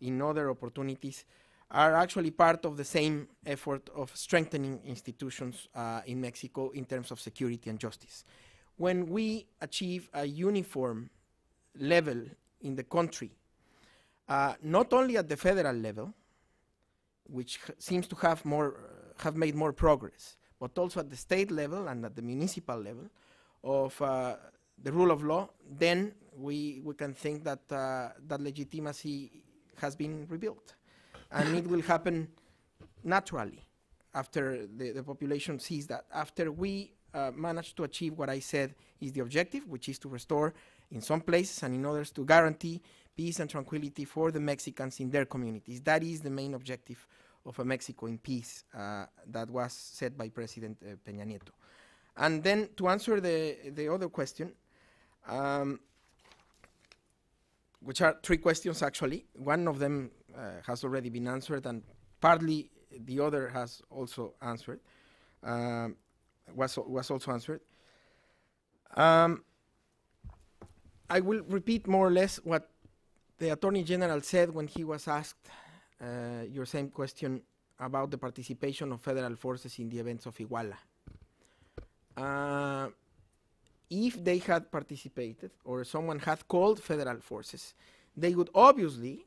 F: in other opportunities are actually part of the same effort of strengthening institutions uh, in Mexico in terms of security and justice. When we achieve a uniform level in the country, not only at the federal level, which seems to have more uh, have made more progress, but also at the state level and at the municipal level of uh, the rule of law, then we we can think that uh, that legitimacy has been rebuilt, and it will happen naturally after the, the population sees that. After we uh, manage to achieve what I said is the objective, which is to restore in some places and in others to guarantee peace and tranquility for the Mexicans in their communities. That is the main objective of a Mexico in peace uh, that was said by President uh, Peña Nieto. And then to answer the, the other question, um, which are three questions actually, one of them uh, has already been answered and partly the other has also answered, um, was, was also answered. Um, I will repeat more or less what the Attorney General said when he was asked uh, your same question about the participation of federal forces in the events of Iguala. Uh, if they had participated or someone had called federal forces, they would obviously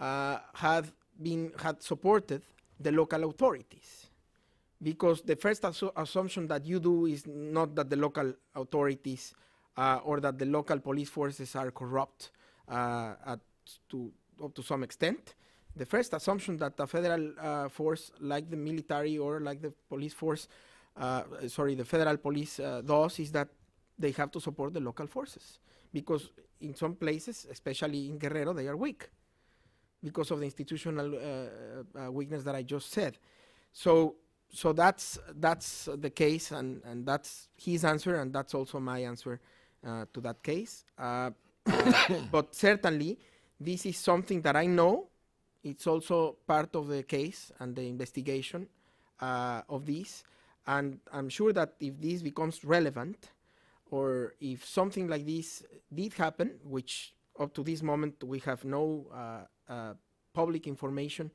F: uh, have been had supported the local authorities because the first assu- assumption that you do is not that the local authorities uh, or that the local police forces are corrupt at to up to some extent. The first assumption that a federal uh, force like the military or like the police force, uh, sorry, the federal police uh, does is that they have to support the local forces because in some places, especially in Guerrero, they are weak because of the institutional uh, uh, weakness that I just said. So, so that's that's the case, and and that's his answer, and that's also my answer uh, to that case. Uh, [COUGHS] uh, but certainly, this is something that I know it's also part of the case and the investigation uh, of this. And I'm sure that if this becomes relevant, or if something like this did happen, which up to this moment we have no uh, uh, public information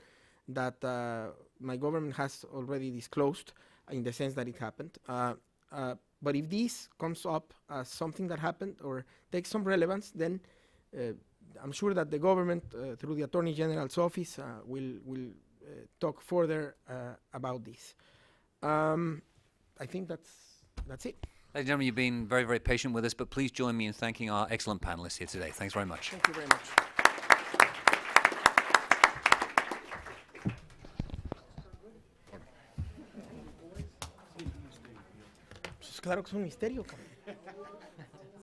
F: that uh, my government has already disclosed in the sense that it happened. But if this comes up as something that happened or takes some relevance, then uh, I'm sure that the government, uh, through the Attorney General's office, uh, will will uh, talk further uh, about this. Um, I think that's that's it.
B: Ladies and gentlemen, you've been very, very patient with us, but please join me in thanking our excellent panelists here today. Thanks very much.
F: Thank you very much. Claro que es un misterio, cabrón.